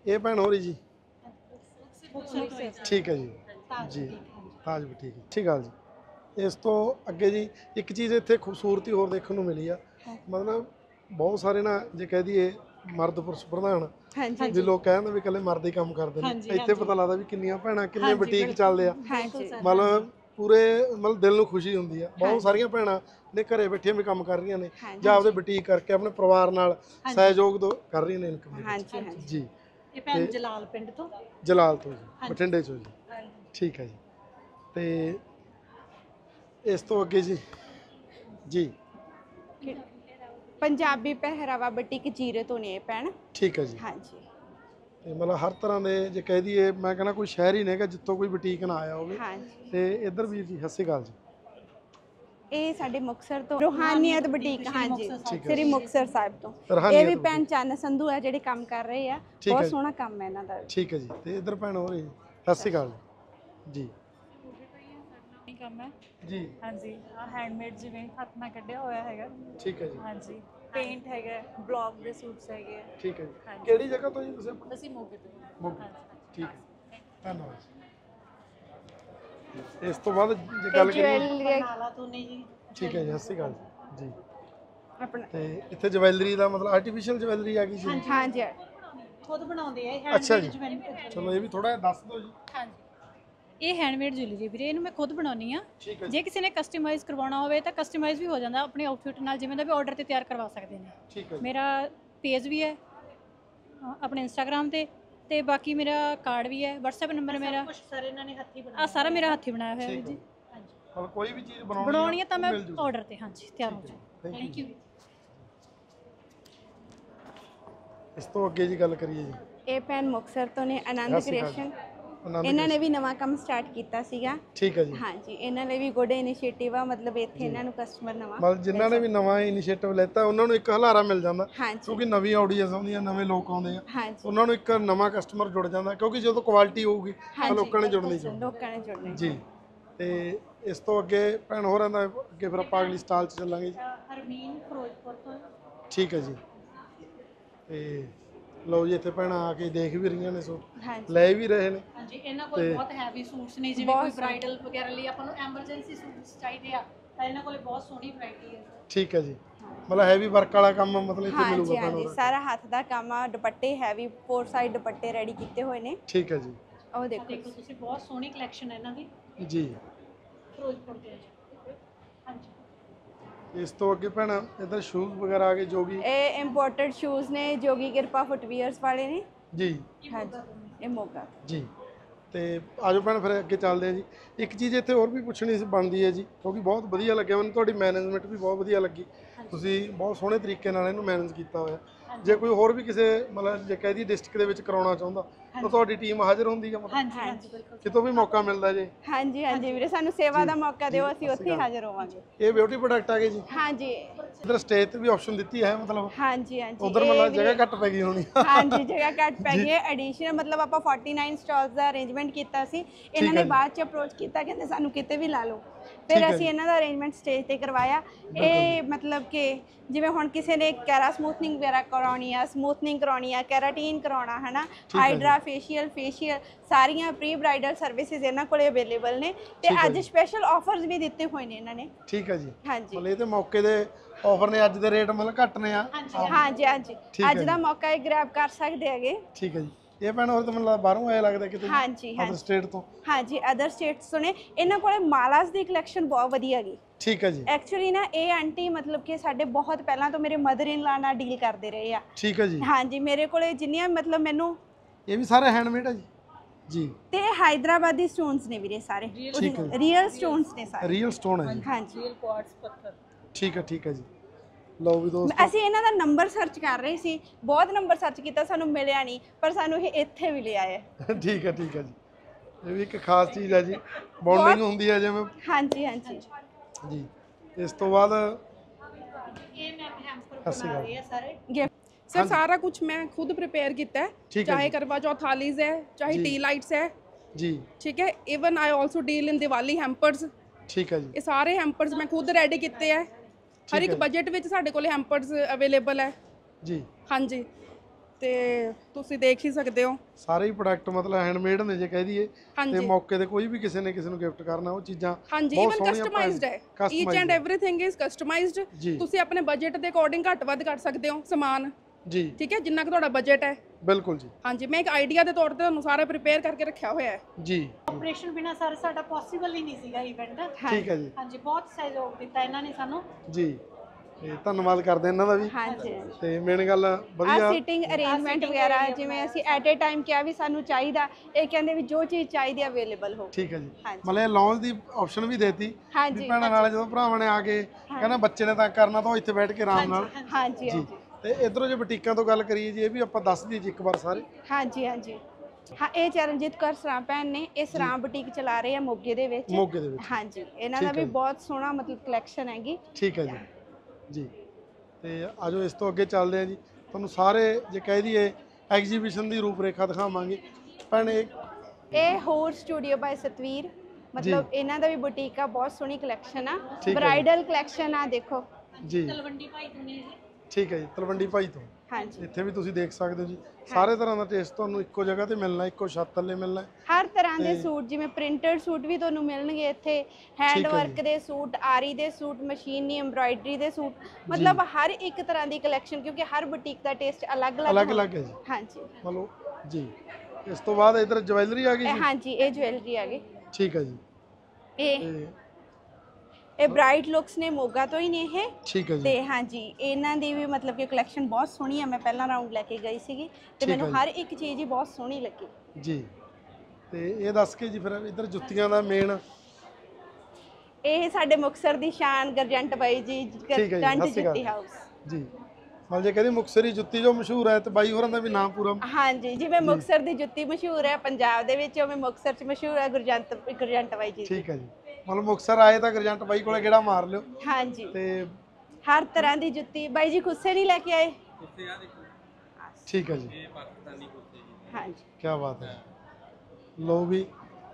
ਇਹ ਭੈਣ ਹੋ ਰਹੀ ਜੀ ਠੀਕ ਹੈ ਜੀ। ਜੀ। ਤਾਜ ਬੁਟੀਕ। ਠੀਕ ਆ ਜੀ। ਇਸ ਤੋਂ ਅੱਗੇ ਜੀ ਇੱਕ ਚੀਜ਼ ਇੱਥੇ ਖੂਬਸੂਰਤੀ ਹੋਰ ਦੇਖਣ ਨੂੰ ਮਿਲੀ ਆ। ਮਤਲਬ ਬਹੁਤ ਸਾਰੇ ਨਾ ਜੇ ਕਹਿ ਦਈਏ ਮਰਦ ਪੁਰਸ਼ ਪ੍ਰਧਾਨ ਹਾਂਜੀ। ਲੋਕ ਕਹਿੰਦੇ ਵੀ ਇਕੱਲੇ ਮਰਦ ਹੀ ਕੰਮ ਕਰਦੇ ਨੇ। ਇੱਥੇ ਪਤਾ ਲੱਗਦਾ ਵੀ ਕਿੰਨੀਆਂ ਭੈਣਾਂ ਕਿੰਨੇ ਬੁਟੀਕ। ਚੱਲਦੇ ਆ। ਮਤਲਬ ਪੂਰੇ ਮਤਲਬ ਦਿਲ ਨੂੰ ਖੁਸ਼ੀ ਹੁੰਦੀ ਆ। ਬਹੁਤ ਸਾਰੀਆਂ ਭੈਣਾਂ ਨੇ ਘਰੇ ਬੈਠੀਆਂ ਵੀ ਕੰਮ ਕਰ ਰਹੀਆਂ ਨੇ। ਜਾਂ ਆਪਦੇ ਬੁਟੀਕ ਕਰਕੇ ਆਪਣੇ ਪਰਿਵਾਰ ਨਾਲ ਸਹਿਯੋਗ ਦੋ ਕਰ ਰਹੀਆਂ ਨੇ ਇਨਕਮ। ਹਾਂਜੀ ਹਾਂਜੀ। ਜੀ। ਇਹ ਭੈਣ ਜਲਾਲ ਪਿੰਡ ਤੋਂ? ਜਲਾਲ ਤੋਂ ਜੀ ਬਠਿੰਡੇ ਤੋਂ ਜੀ। ਠੀਕ ਹੈ ਜੀ। ਤੇ ਇਸ ਤੋਂ ਅੱਗੇ ਜੀ ਜੀ। ਪੰਜਾਬੀ ਪਹਿਰਾਵਾ ਬੁਟੀਕ ਜੀਰੇ ਤੋਂ ਨੇ ਇਹ ਪੈਣ ਠੀਕ ਹੈ ਜੀ। ਹਾਂਜੀ। ਤੇ ਮਤਲਬ ਹਰ ਤਰ੍ਹਾਂ ਦੇ ਜੇ ਕਹਿ ਦਈਏ ਮੈਂ ਕਹਿੰਦਾ ਕੋਈ ਸ਼ਹਿਰ ਹੀ ਨਹੀਂਗਾ ਜਿੱਥੋਂ ਕੋਈ ਬੁਟੀਕ ਨਾ ਆਇਆ ਹੋਵੇ। ਹਾਂਜੀ। ਤੇ ਇੱਧਰ ਵੀਰ ਜੀ ਸਤਿ ਸ਼੍ਰੀ ਅਕਾਲ ਜੀ। ਇਹ ਸਾਡੇ ਮੁਕਸਰ ਤੋਂ ਰੋਹਾਨੀਅਤ ਬੁਟੀਕ ਹਾਂਜੀ। ਹੈ। ਸ੍ਰੀ ਮੁਕਸਰ ਸਾਹਿਬ ਤੋਂ। ਇਹ ਵੀ। ਭੈਣ ਚੰਨ ਸੰਧੂ ਆ ਜਿਹੜੇ ਕੰਮ ਕਰ ਰਹੇ ਆ। ਹੈ ਬਹੁਤ। ਸੋਹਣਾ ਕੰਮ ਹੈ ਇਹਨਾਂ ਦਾ ਠੀਕ ਹੈ ਜੀ। ਤੇ ਇੱਧਰ ਭੈਣ ਹੋ ਰਹੀ ਸਤਿ ਸ਼੍ਰੀ ਅਕਾਲ ਜੀ। ਨਹੀਂ ਕੰਮ ਹੈ। ਜੀ। ਹਾਂਜੀ ਆ ਹੈਂਡਮੇਡ ਜਿਵੇਂ ਹੱਥ ਨਾਲ ਕੱਢਿਆ ਹੋਇਆ ਹੈਗਾ। ਠੀਕ ਹੈ ਜੀ। ਹਾਂਜੀ ਪੇਂਟ ਹੈਗਾ ਬਲੌਕ ਦੇ ਸੂਟਸ ਹੈਗੇ। ਆ। ਠੀਕ ਹੈ ਜੀ। ਹਾਂਜੀ। ਕਿਹੜੀ ਜਗ੍ਹਾ ਤੋਂ ਜੀ ਤੁਸੀਂ? ਅਸੀਂ ਮੋਗੇ ਤੋਂ। ਮੋਗੇ। ਹਾਂਜੀ ਠੀਕ। ਹੈ ਧੰਨਵਾਦ ਜੀ। ਇਸ ਤੋਂ ਬਾਅਦ ਜੇ ਗੱਲ ਕਰੀਏ ਜਵੈਲਰੀ ਨਾਲਾ ਤੋਂ ਨੇ ਜੀ। ਠੀਕ ਹੈ ਜੀ ਸਤਿ ਸ਼੍ਰੀ ਅਕਾਲ ਜੀ। ਜੀ। ਆਪਣਾ ਤੇ ਇੱਥੇ ਜਵੈਲਰੀ ਦਾ ਮਤਲਬ ਆਰਟੀਫੀਸ਼ੀਅਲ ਜਵੈਲਰੀ ਆ ਗਈ ਜੀ ਹਾਂਜੀ ਖੁਦ ਬਣਾਉਂਦੇ ਆ ਇਹ ਅੱਛਾ handmade ਜੀ। jewelry। ਚਲੋ ਇਹ ਵੀ ਥੋੜਾ ਦੱਸ ਦਿਓ ਜੀ। ਹਾਂਜੀ। ਇਹ ਹੈਂਡਮੇਡ ਜੁਐਲਰੀ ਵੀਰੇ ਇਹਨੂੰ ਮੈਂ ਖੁਦ ਬਣਾਉਣੀ ਆ। ਜੀ। ਕਿਸੇ ਨੇ ਕਸਟਮਾਈਜ਼ ਕਰਵਾਉਣਾ ਹੋਵੇ ਤਾਂ ਕਸਟਮਾਈਜ਼ ਵੀ ਹੋ ਜਾਂਦਾ ਆਪਣੇ ਆਊਟਫਿਟ ਨਾਲ ਜਿਵੇਂ ਦਾ ਵੀ ਆਰਡਰ ਤੇ ਤਿਆਰ ਕਰਵਾ ਸਕਦੇ ਨੇ। ਮੇਰਾ ਪੇਜ ਵੀ ਹੈ ਆਪਣੇ ਇੰਸਟਾਗ੍ਰam ਤੇ ਤੇ ਬਾਕੀ ਮੇਰਾ ਕਾਰਡ ਵੀ ਹੈ WhatsApp ਨੰਬਰ ਮੇਰਾ ਕੁਝ ਸਰ ਇਹਨਾਂ ਨੇ ਹੱਥੀ ਆ ਬਣਾਇਆ ਸਾਰਾ ਮੇਰਾ ਹੱਥੀ ਬਣਾਇਆ ਹੋਇਆ ਹੈ ਜੀ। ਹੈ। ਮਤਲਬ ਕੋਈ ਵੀ ਚੀਜ਼ ਬਣਾਉਣੀ ਬਣਾਉਣੀ ਹੈ ਤਾਂ ਮੈਂ। ਆਰਡਰ ਤੇ ਹਾਂਜੀ ਤਿਆਰ ਹੋ ਜਾਊ। ਥੈਂਕ ਯੂ ਇਸ ਤੋਂ ਅੱਗੇ ਜੀ ਗੱਲ ਕਰੀਏ ਜੀ। ਇਹ ਭੈਣ ਮੁਕਸਰ ਤੋਂ ਨੇ ਆਨੰਦ। ਕ੍ਰੀਏਸ਼ਨ। ਇਹਨਾਂ ਨੇ ਵੀ ਨਵਾਂ ਕੰਮ ਸਟਾਰਟ ਕੀਤਾ ਸੀਗਾ। ਠੀਕ ਹੈ ਜੀ। ਹਾਂਜੀ ਇਹਨਾਂ ਲਈ ਵੀ ਗੁੱਡ ਇਨੀਸ਼ੀਏਟਿਵ ਆ ਮਤਲਬ ਇੱਥੇ ਇਹਨਾਂ ਨੂੰ ਕਸਟਮਰ ਨਵਾਂ ਮਤਲਬ ਜਿਨ੍ਹਾਂ ਨੇ ਵੀ ਨਵਾਂ ਇਨੀਸ਼ੀਏਟਿਵ ਲੈਤਾ ਉਹਨਾਂ ਨੂੰ ਇੱਕ ਹਲਾਰਾ ਮਿਲ ਜਾਂਦਾ ਹਾਂਜੀ। ਕਿਉਂਕਿ ਨਵੀਂ ਆਡੀਅנס ਆਉਂਦੀ ਆ ਨਵੇਂ ਲੋਕ ਆਉਂਦੇ ਆ। ਹਾਂਜੀ। ਉਹਨਾਂ ਨੂੰ ਇੱਕ ਨਵਾਂ ਕਸਟਮਰ ਜੁੜ ਜਾਂਦਾ ਕਿਉਂਕਿ ਜਦੋਂ ਕੁਆਲਿਟੀ ਹੋਊਗੀ ਤਾਂ। ਲੋਕਾਂ ਨੇ ਜੁੜਨੀ ਚਾਹੀਦੀ ਲੋਕਾਂ ਨੇ ਜੁੜਨੇ ਜੀ। ਤੇ ਇਸ ਤੋਂ ਅੱਗੇ ਭੈਣ ਹੋਰਾਂ ਦਾ ਅੱਗੇ ਫਿਰ ਆਪਾਂ ਅਗਲੀ ਸਟਾਲ 'ਚ ਚੱਲਾਂਗੇ ਜੀ। ਹਰਮੀਨ ਫਿਰੋਜ਼ਪੁਰ ਤੋਂ। ਠੀਕ ਹੈ ਜੀ। ਤੇ ਲਓ ਜੀ ਇੱਥੇ ਭੈਣਾਂ ਆ ਕੇ ਦੇਖ ਵੀ ਰਹੀਆਂ ਨੇ ਸੋ ਹਾਂਜੀ। ਲੈ ਵੀ ਰਹੇ ਨੇ। ਹਾਂਜੀ ਇਹਨਾਂ ਕੋਲ ਬਹੁਤ ਹੈਵੀ ਸੂਟਸ ਨੇ ਜਿਵੇਂ ਕੋਈ ਬ੍ਰਾਈਡਲ ਵਗੈਰਾ ਲਈ ਆਪਾਂ ਨੂੰ ਐਮਰਜੈਂਸੀ ਸੂਟਸ ਚਾਹੀਦੇ ਆ ਤਾਂ ਇਹਨਾਂ ਕੋਲੇ ਬਹੁਤ ਸੋਹਣੀ ਵੈਰਾਈਟੀ ਹੈ। ਠੀਕ ਹੈ ਜੀ। ਮਤਲਬ ਹੈਵੀ ਵਰਕ ਵਾਲਾ ਕੰਮ ਮਤਲਬ ਇੱਥੇ ਹਾਂਜੀ ਮਿਲੂਗਾ ਹਾਂਜੀ ਤੁਹਾਨੂੰ ਸਾਰਾ ਹੱਥ ਦਾ ਕੰਮ ਆ ਦੁਪੱਟੇ ਹੈਵੀ ਫੋਰ ਸਾਈਡ ਦੁਪੱਟੇ ਰੈਡੀ ਕੀਤੇ ਹੋਏ ਨੇ। ਠੀਕ ਹੈ ਜੀ। ਉਹ ਦੇਖੋ ਦੇਖੋ ਤੁਸੀਂ ਬਹੁਤ ਸੋਹਣੀ ਕਲੈਕਸ਼ਨ ਹੈ ਇਹਨਾਂ ਦੀ। ਜੀ। ਫਿਰੋਜ਼ਪੁਰ ਦੇ ਹਾਂਜੀ ਇਸ ਤੋਂ ਅੱਗੇ ਭੈਣਾਂ ਇੱਧਰ ਸ਼ੂਜ਼ ਵਗੈਰਾ ਆ ਗਏ ਜੋਗੀ? ਇਹ ਇੰਪੋਰਟਡ ਸ਼ੂਜ਼ ਨੇ ਜੋਗੀ ਕਿਰਪਾ ਫੁੱਟਵੀਅਰਸ ਵਾਲੇ ਨੇ। ਜੀ। ਹਾਂਜੀ ਇਹ ਮੋਗਾ ਜੀ। ਤੇ ਆਜੋ ਭੈਣ ਫਿਰ ਅੱਗੇ ਚੱਲਦੇ ਆ ਜੀ। ਇੱਕ ਚੀਜ਼ ਇੱਥੇ ਹੋਰ ਵੀ ਪੁੱਛਣੀ ਸੀ ਬਣਦੀ ਹੈ ਜੀ ਕਿਉਂਕਿ ਬਹੁਤ ਵਧੀਆ ਲੱਗਿਆ। ਮੈਨੂੰ ਤੁਹਾਡੀ ਮੈਨੇਜਮੈਂਟ ਵੀ ਬਹੁਤ ਵਧੀਆ ਲੱਗੀ। ਤੁਸੀਂ ਬਹੁਤ ਸੋਹਣੇ ਤਰੀਕੇ ਨਾਲ ਇਹਨੂੰ ਮੈਨੇਜ ਕੀਤਾ ਹੋਇਆ। ਜੇ ਕੋਈ ਹੋਰ ਵੀ ਕਿਸੇ ਮਤਲਬ ਜੇ ਕਹਿ ਦੀ ਡਿਸਟ੍ਰਿਕਟ ਦੇ ਵਿੱਚ ਕਰਾਉਣਾ ਚਾਹੁੰਦਾ ਤਾਂ ਤੁਹਾਡੀ ਟੀਮ ਹਾਜ਼ਰ ਹੁੰਦੀ ਹੈ ਮਤਲਬ? ਹਾਂਜੀ ਹਾਂਜੀ ਬਿਲਕੁਲ। ਕਿਤੋਂ ਵੀ ਮੌਕਾ ਮਿਲਦਾ ਜੇ? ਹਾਂਜੀ ਹਾਂਜੀ ਵੀਰੇ ਸਾਨੂੰ ਸੇਵਾ ਦਾ ਮੌਕਾ ਦਿਓ ਅਸੀਂ ਉੱਥੇ ਹੀ ਹਾਜ਼ਰ ਹੋਵਾਂਗੇ। ਇਹ ਬਿਊਟੀ ਪ੍ਰੋਡਕਟ ਆ ਗਏ ਜੀ। ਹਾਂਜੀ। ਇਧਰ ਸਟੇਜ ਤੇ ਵੀ ਆਪਸ਼ਨ ਦਿੱਤੀ ਹੈ ਮਤਲਬ? ਹਾਂਜੀ ਹਾਂਜੀ। ਉਧਰ ਮਤਲਬ ਜਗ੍ਹਾ ਘੱਟ ਪੈ ਗਈ ਹੋਣੀ। ਹਾਂਜੀ ਜਗ੍ਹਾ ਘੱਟ ਪੈ ਗਈ ਹੈ। ਐਡੀਸ਼ਨਲ ਮਤਲਬ ਆਪਾਂ 49 ਸਟਾਲਸ ਦਾ ਅਰੇਂਜਮੈਂਟ ਕੀਤਾ ਸੀ। ਇਹਨਾਂ ਨੇ। ਬਾਅਦ ਚ ਅਪਰੋਚ ਕੀਤਾ ਕਹਿੰਦੇ ਸਾਨੂੰ ਕਿਤੇ ਵੀ ਲਾ ਲਓ। ਫਿਰ ਅਸੀਂ ਇਹਨਾਂ ਦਾ ਅਰੇਂਜਮੈਂਟ ਸਟੇਜ ਤੇ ਕਰਵਾਇਆ। ਇਹ ਮਤਲਬ ਕਿ ਜਿਵੇਂ ਹੁਣ ਕਿਸੇ ਨੇ ਕੈਰਾ ਸਮੂਥਨਿੰਗ ਵਗੈਰਾ ਕਰਾਉਣੀ ਆ ਸਮੂਥਨਿੰਗ ਕਰਾਉਣੀ ਆ ਕੈਰਾਟੀਨ ਕਰਾਉਣਾ ਹਨਾ? ਹਾਈਡਰਾ ਫੇਸ਼ੀਅਲ ਫੇਸ਼ੀਅਲ ਸਾਰੀਆਂ ਪ੍ਰੀ ਬ੍ਰਾਈਡਲ ਸਰਵਿਸਿਜ਼ ਇਹਨਾਂ ਕੋਲੇ ਅਵੇਲੇਬਲ ਨੇ ਤੇ ਅੱਜ ਸਪੈਸ਼ਲ ਆਫਰਸ ਵੀ ਦਿੱਤੇ ਹੋਏ ਨੇ ਇਹਨਾਂ ਨੇ। ਠੀਕ ਹੈ ਜੀ। ਹਾਂਜੀ। ਮਤਲਬ ਇਹ ਤੇ ਮੌਕੇ ਦੇ ਆਫਰ ਨੇ ਅੱਜ ਦੇ ਰੇਟ ਮਤਲਬ ਘੱਟ ਨੇ ਆ। ਹਾਂਜੀ ਹਾਂਜੀ। ਅੱਜ ਦਾ ਮੌਕਾ ਇਹ ਗ੍ਰੈਬ ਕਰ ਸਕਦੇ ਹੈਗੇ। ਠੀਕ ਹੈ ਜੀ। ਇਹ ਭੈਣ ਹੋਰ ਤਾਂ ਮੈਨੂੰ ਲੱਗਦਾ ਬਾਹਰੋਂ ਆਇਆ ਲੱਗਦਾ ਕਿਤੇ ਹਾਂਜੀ ਅਦਰ ਹਾਂਜੀ। ਸਟੇਟ ਤੋਂ। ਹਾਂਜੀ ਅਦਰ ਸਟੇਟਸ ਤੋਂ ਨੇ। ਇਹਨਾਂ ਕੋਲੇ ਮਾਲਾਸ ਦੀ ਕਲੈਕਸ਼ਨ ਬਹੁਤ ਵਧੀਆ ਹੈਗੀ। ਠੀਕ ਹੈ ਜੀ। ਐਕਚੁਅਲੀ ਨਾ ਇਹ ਆਂਟੀ ਮਤਲਬ ਕਿ ਸਾਡੇ ਬਹੁਤ ਪਹਿਲਾਂ ਤੋਂ ਮੇਰੇ ਮਦਰ ਇਨ ਲਾ ਨਾਲ ਡੀਲ ਕਰਦੇ ਰਹੇ ਆ। ਠੀਕ ਹੈ ਜੀ। ਹਾਂਜੀ ਮੇਰੇ ਕੋਲੇ ਜਿੰਨੀਆਂ ਮਤਲਬ ਮੈਨੂੰ ਇਹ ਵੀ ਸਾਰੇ ਹੈਂਡਮੇਡ ਹੈ ਜੀ। ਜੀ। ਤੇ ਇਹ ਹਾਈਦਰਾਬਾਦੀ ਸਟੋਨਸ ਨੇ ਵੀਰੇ ਸਾਰੇ। ਠੀਕ ਹੈ। ਰੀਅਲ ਸਟੋਨਸ ਨੇ ਸਾਰੇ। ਰੀਅਲ ਸਟੋਨ ਹੈ ਜੀ। ਹਾਂਜੀ। ਕੁਆਰਟਸ ਪੱਥਰ। ਠੀਕ ਹੈ ਠੀਕ ਹੈ ਜੀ। ਲਓ ਵੀ ਦੋਸਤੋ। ਅਸੀਂ ਇਹਨਾਂ ਦਾ ਨੰਬਰ ਸਰਚ ਕਰ ਰਹੇ ਸੀ ਬਹੁਤ ਨੰਬਰ ਸਰਚ ਕੀਤਾ ਸਾਨੂੰ ਮਿਲਿਆ ਨਹੀਂ ਪਰ ਸਾਨੂੰ ਇਹ ਇੱਥੇ ਮਿਲਿਆ ਹੈ। ਠੀਕ ਹੈ ਠੀਕ ਹੈ ਜੀ। ਇਹ ਵੀ ਇੱਕ ਖਾਸ ਚੀਜ਼ ਹੈ ਜੀ ਬੌਂਡਿੰਗ ਹੁੰਦੀ ਹੈ ਜਿਵੇਂ। ਹਾਂਜੀ ਹਾਂਜੀ। ਜੀ ਇਸ ਤੋਂ ਬਾਅਦ ਸਰ ਸਾਰਾ। ਕੁਝ ਮੈਂ ਖੁਦ ਪ੍ਰਿਪੇਅਰ ਕੀਤਾ ਹੈ। ਚਾਹੇ ਕਰਵਾ ਚੌਥ ਥਾਲੀਜ਼ ਹੈ ਚਾਹੇ ਟੀ ਲਾਈਟਸ ਹੈ। ਜੀ। ਠੀਕ ਹੈ even I also deal in Diwali hampers ਠੀਕ ਹੈ ਜੀ। ਇਹ ਸਾਰੇ ਹੈਂਪਰਸ ਮੈਂ ਖੁਦ ਰੈਡੀ ਕੀਤੇ ਹੈ। ਹਰ ਇੱਕ ਬਜਟ ਵਿੱਚ ਸਾਡੇ ਕੋਲ ਹੈਂਪਰਸ ਅਵੇਲੇਬਲ ਹੈ। ਜੀ। ਹਾਂਜੀ। ਤੇ ਤੁਸੀਂ ਦੇਖ ਹੀ ਸਕਦੇ ਹੋ। ਸਾਰੇ ਹੀ ਪ੍ਰੋਡਕਟ ਮਤਲਬ ਹੈਂਡਮੇਡ ਨੇ ਜੇ ਕਹਿ ਦਈਏ। ਤੇ ਮੌਕੇ ਤੇ ਕੋਈ ਵੀ ਕਿਸੇ ਨੇ ਕਿਸੇ ਨੂੰ ਗਿਫਟ ਕਰਨਾ ਉਹ ਚੀਜ਼ਾਂ ਹਾਂਜੀ ਇਵਨ ਕਸਟਮਾਈਜ਼ਡ ਹੈ। Each and everything is customised ਤੁਸੀਂ ਆਪਣੇ ਬਜਟ ਦੇ ਅਕੋਰਡਿੰਗ ਘੱਟ ਵੱਧ ਕਰ ਸਕਦੇ ਹੋ ਸਮਾਨ। ਜੀ। ਠੀਕ ਹੈ ਜਿੰਨਾ ਕੁ ਤੁਹਾਡਾ ਬਜਟ ਹੈ। ਬਿਲਕੁਲ ਜੀ। ਹਾਂਜੀ ਮੈਂ ਇੱਕ ਆਈਡੀਆ ਦੇ ਤੌਰ ਤੇ ਤੁਹਾਨੂੰ ਸਾਰਾ ਪ੍ਰਿਪੇਅਰ ਕਰਕੇ ਰੱਖਿਆ ਹੋਇਆ ਹੈ। ਜੀ। ਆਪਰੇਸ਼ਨ ਬਿਨਾ ਸਰ ਸਾਡਾ ਪੋਸੀਬਲ ਹੀ ਨਹੀਂ ਸੀਗਾ ਇਵੈਂਟ ਠੀਕ ਹੈ ਜੀ। ਹਾਂਜੀ ਬਹੁਤ ਸਹਿਯੋਗ ਦਿੱਤਾ ਇਹਨਾਂ ਨੇ ਸਾਨੂੰ। ਜੀ। ਤੇ ਧੰਨਵਾਦ ਕਰਦੇ ਇਹਨਾਂ ਦਾ ਵੀ। ਹਾਂਜੀ। ਤੇ ਮੇਨ ਗੱਲ ਆ ਵਧੀਆ ਸੀਟਿੰਗ ਅਰੇਂਜਮੈਂਟ ਵਗੈਰਾ ਜਿਵੇਂ ਅਸੀਂ ਐਟ ਅ ਟਾਈਮ ਕਿਹਾ ਵੀ ਸਾਨੂੰ ਚਾਹੀਦਾ ਇਹ ਕਹਿੰਦੇ ਵੀ ਜੋ ਚੀਜ਼ ਚਾਹੀਦੀ ਅਵੇਲੇਬਲ ਹੋ ਠੀਕ ਹੈ ਜੀ। ਮਤਲਬ ਲੌਂਜ ਦੀ ਆਪਸ਼ਨ ਵੀ ਦੇਤੀ। ਹਾਂਜੀ, ਵੀ ਭੈਣਾਂ ਨਾਲ ਜਦੋਂ ਭਰਾਵਾਂ ਨੇ ਆ ਕੇ ਕਹਿੰਦਾ ਬੱਚੇ ਨੇ ਤਾਂ ਕਰਨਾ ਤਾਂ ਉਹ ਇੱਥੇ ਬੈਠ ਕੇ ਆਰਾਮ ਨਾਲ। ਹਾਂਜੀ ਹਾਂਜੀ। ਤੇ ਇਧਰੋਂ ਜੇ ਬੁਟੀਕਾਂ ਤੋਂ ਗੱਲ ਕਰੀਏ ਜੀ ਇਹ ਵੀ ਆਪਾਂ ਦੱਸ ਦਈਏ ਜੀ ਇੱਕ ਵਾਰ ਸਾਰੇ। ਹਾਂਜੀ ਹਾਂਜੀ। ਹਾਂ ਇਹ ਚਰਨਜੀਤ ਕੌਰ ਸਰਾਂ ਭੈਣ ਨੇ ਇਹ ਸਰਾਂ ਬੁਟੀਕ ਚਲਾ ਰਹੇ ਆ ਮੋਗੇ ਦੇ ਵਿੱਚ। ਮੋਗੇ ਦੇ ਵਿੱਚ। ਹਾਂਜੀ ਇਹਨਾਂ ਦਾ ਵੀ। ਬਹੁਤ ਸੋਹਣਾ ਮਤਲਬ ਕਲੈਕਸ਼ਨ ਹੈਗੀ। ਠੀਕ ਹੈ ਜੀ। ਜੀ। ਤੇ ਆਜੋ ਇਸ ਤੋਂ ਅੱਗੇ ਚੱਲਦੇ ਆ ਜੀ। ਤੁਹਾਨੂੰ ਸਾਰੇ ਜੇ ਕਹਿ ਦਈਏ ਐਗਜ਼ੀਬਿਸ਼ਨ ਦੀ ਰੂਪਰੇਖਾ ਦਿਖਾਵਾਂਗੇ। ਭੈਣੇ ਇਹ ਹੋਰ ਸਟੂਡੀਓ ਬਾਈ ਸਤਵੀਰ ਮਤਲਬ ਇਹਨਾਂ ਦਾ ਵੀ ਬੁਟੀਕ ਆ ਬਹੁਤ ਸੋਹਣੀ ਕਲੈਕਸ਼ਨ ਆ। ਬ੍ਰਾਈਡਲ ਕਲੈਕਸ਼ਨ ਆ ਦੇਖੋ। ਜੀ। ਤਲਵੰਡੀ ਭਾਈ ਤੋਂ ਨੇ ਠੀਕ ਹੈ ਜੀ ਤਲਵੰਡੀ ਭਾਈ ਤੋਂ। ਹਾਂਜੀ। ਇੱਥੇ ਵੀ ਤੁਸੀਂ ਦੇਖ ਸਕਦੇ ਹੋ ਜੀ। ਸਾਰੇ ਤਰ੍ਹਾਂ ਦਾ ਟੇਸਟ ਤੁਹਾਨੂੰ ਇੱਕੋ ਜਗ੍ਹਾ ਤੇ ਮਿਲਣਾ ਇੱਕੋ ਛੱਤ ਥੱਲੇ ਮਿਲਣਾ। ਹਰ ਤਰ੍ਹਾਂ ਦੇ ਸੂਟ ਜਿਵੇਂ ਪ੍ਰਿੰਟਡ ਸੂਟ ਵੀ ਤੁਹਾਨੂੰ ਮਿਲਣਗੇ ਇੱਥੇ। Hand work. ਦੇ ਸੂਟ ਆਰੀ ਦੇ ਸੂਟ ਮਸ਼ੀਨੀ ਐਮਬ੍ਰਾਇਡਰੀ ਦੇ ਸੂਟ। ਮਤਲਬ ਹਰ ਇੱਕ ਤਰ੍ਹਾਂ ਦੀ ਕਲੈਕਸ਼ਨ ਕਿਉਂਕਿ ਹਰ ਬੁਟੀਕ ਦਾ ਟੇਸਟ ਅਲੱਗ-ਅਲੱਗ ਅਲੱਗ-ਅਲੱਗ ਹੈ ਜੀ। ਹਾਂਜੀ। ਮਤਲਬ ਜੀ। ਇਸ ਤੋਂ ਬਾਅਦ ਇਧਰ ਜਵੈਲਰੀ ਆ ਗਈ ਜੀ? ਹਾਂਜੀ ਇਹ ਜੁਐਲਰੀ ਆ ਗਈ। ਠੀਕ ਹੈ ਜੀ। ਇਹ ਇਹ ਬ੍ਰਾਈਟ ਲੁੱਕਸ ਨੇ ਮੋਗਾ ਤੋਂ ਹੀ ਨੇ ਇਹ। ਠੀਕ ਹੈ ਜੀ। ਤੇ ਹਾਂਜੀ ਇਹਨਾਂ ਦੀ ਵੀ ਮਤਲਬ ਕਿ ਕਲੈਕਸ਼ਨ ਬਹੁਤ ਸੋਹਣੀ ਆ। ਮੈਂ ਪਹਿਲਾਂ ਰਾਉਂਡ ਲੈ ਕੇ ਗਈ ਸੀਗੀ ਤੇ ਠੀਕ ਮੈਨੂੰ ਹਰ ਇੱਕ ਚੀਜ਼ ਹੀ ਬਹੁਤ ਸੋਹਣੀ ਲੱਗੀ। ਜੀ। ਤੇ ਇਹ ਦੱਸ ਕੇ ਜੀ ਫਿਰ ਇਧਰ ਜੁੱਤੀਆਂ ਦਾ ਮੇਨ ਇਹ ਸਾਡੇ ਮੁਕਸਰ ਦੀ ਸ਼ਾਨ ਗਰਜੰਟ ਬਾਈ ਜੀ ਹੈ ਜੀ, ਗਰਜੰਟ ਸਤਿ ਸ਼੍ਰੀ ਅਕਾਲ। ਜੁੱਤੀ ਹਾਊਸ ਜੀ। ਮਤਲਬ ਜੇ ਕਹਿੰਦੇ ਮੁਕਸਰੀ ਜੁੱਤੀ ਜੋ ਮਸ਼ਹੂਰ ਹੈ ਤੇ ਬਾਈ ਹੋਰਾਂ ਦਾ ਵੀ ਨਾਮ ਪੂਰਾ। ਹਾਂਜੀ ਜਿਵੇਂ ਮੁਕਸਰ ਦੀ ਜੁੱਤੀ ਮਸ਼ਹੂਰ ਹੈ ਪੰਜਾਬ ਦੇ ਵਿੱਚ ਉਵੇਂ ਮੁਕਸਰ ਚ ਮਸ਼ਹੂਰ ਹੈ ਗੁਰਜੰਟ ਗੁਰਜੰਟ ਬਾਈ ਜੀ ਦੀ। ਠੀਕ ਹੈ ਜੀ। ਮਤਲਬ ਮੁਕਸਰ ਆਏ ਤਾਂ ਗਰਜੰਟ ਬਾਈ ਕੋਲੇ ਕਿਹੜਾ ਮਾਰ ਲਿਓ। ਹਾਂਜੀ। ਤੇ ਹਰ ਤਰ੍ਹਾਂ ਦੀ ਜੁੱਤੀ। ਬਾਈ ਜੀ ਖੁੱਸੇ ਨਹੀਂ ਲੈ ਕੇ ਆਏ? ਠੀਕ ਹੈ ਜੀ। ਹਾਂਜੀ। ਕੀ ਬਾਤ ਹੈ। ਲੋ ਵੀ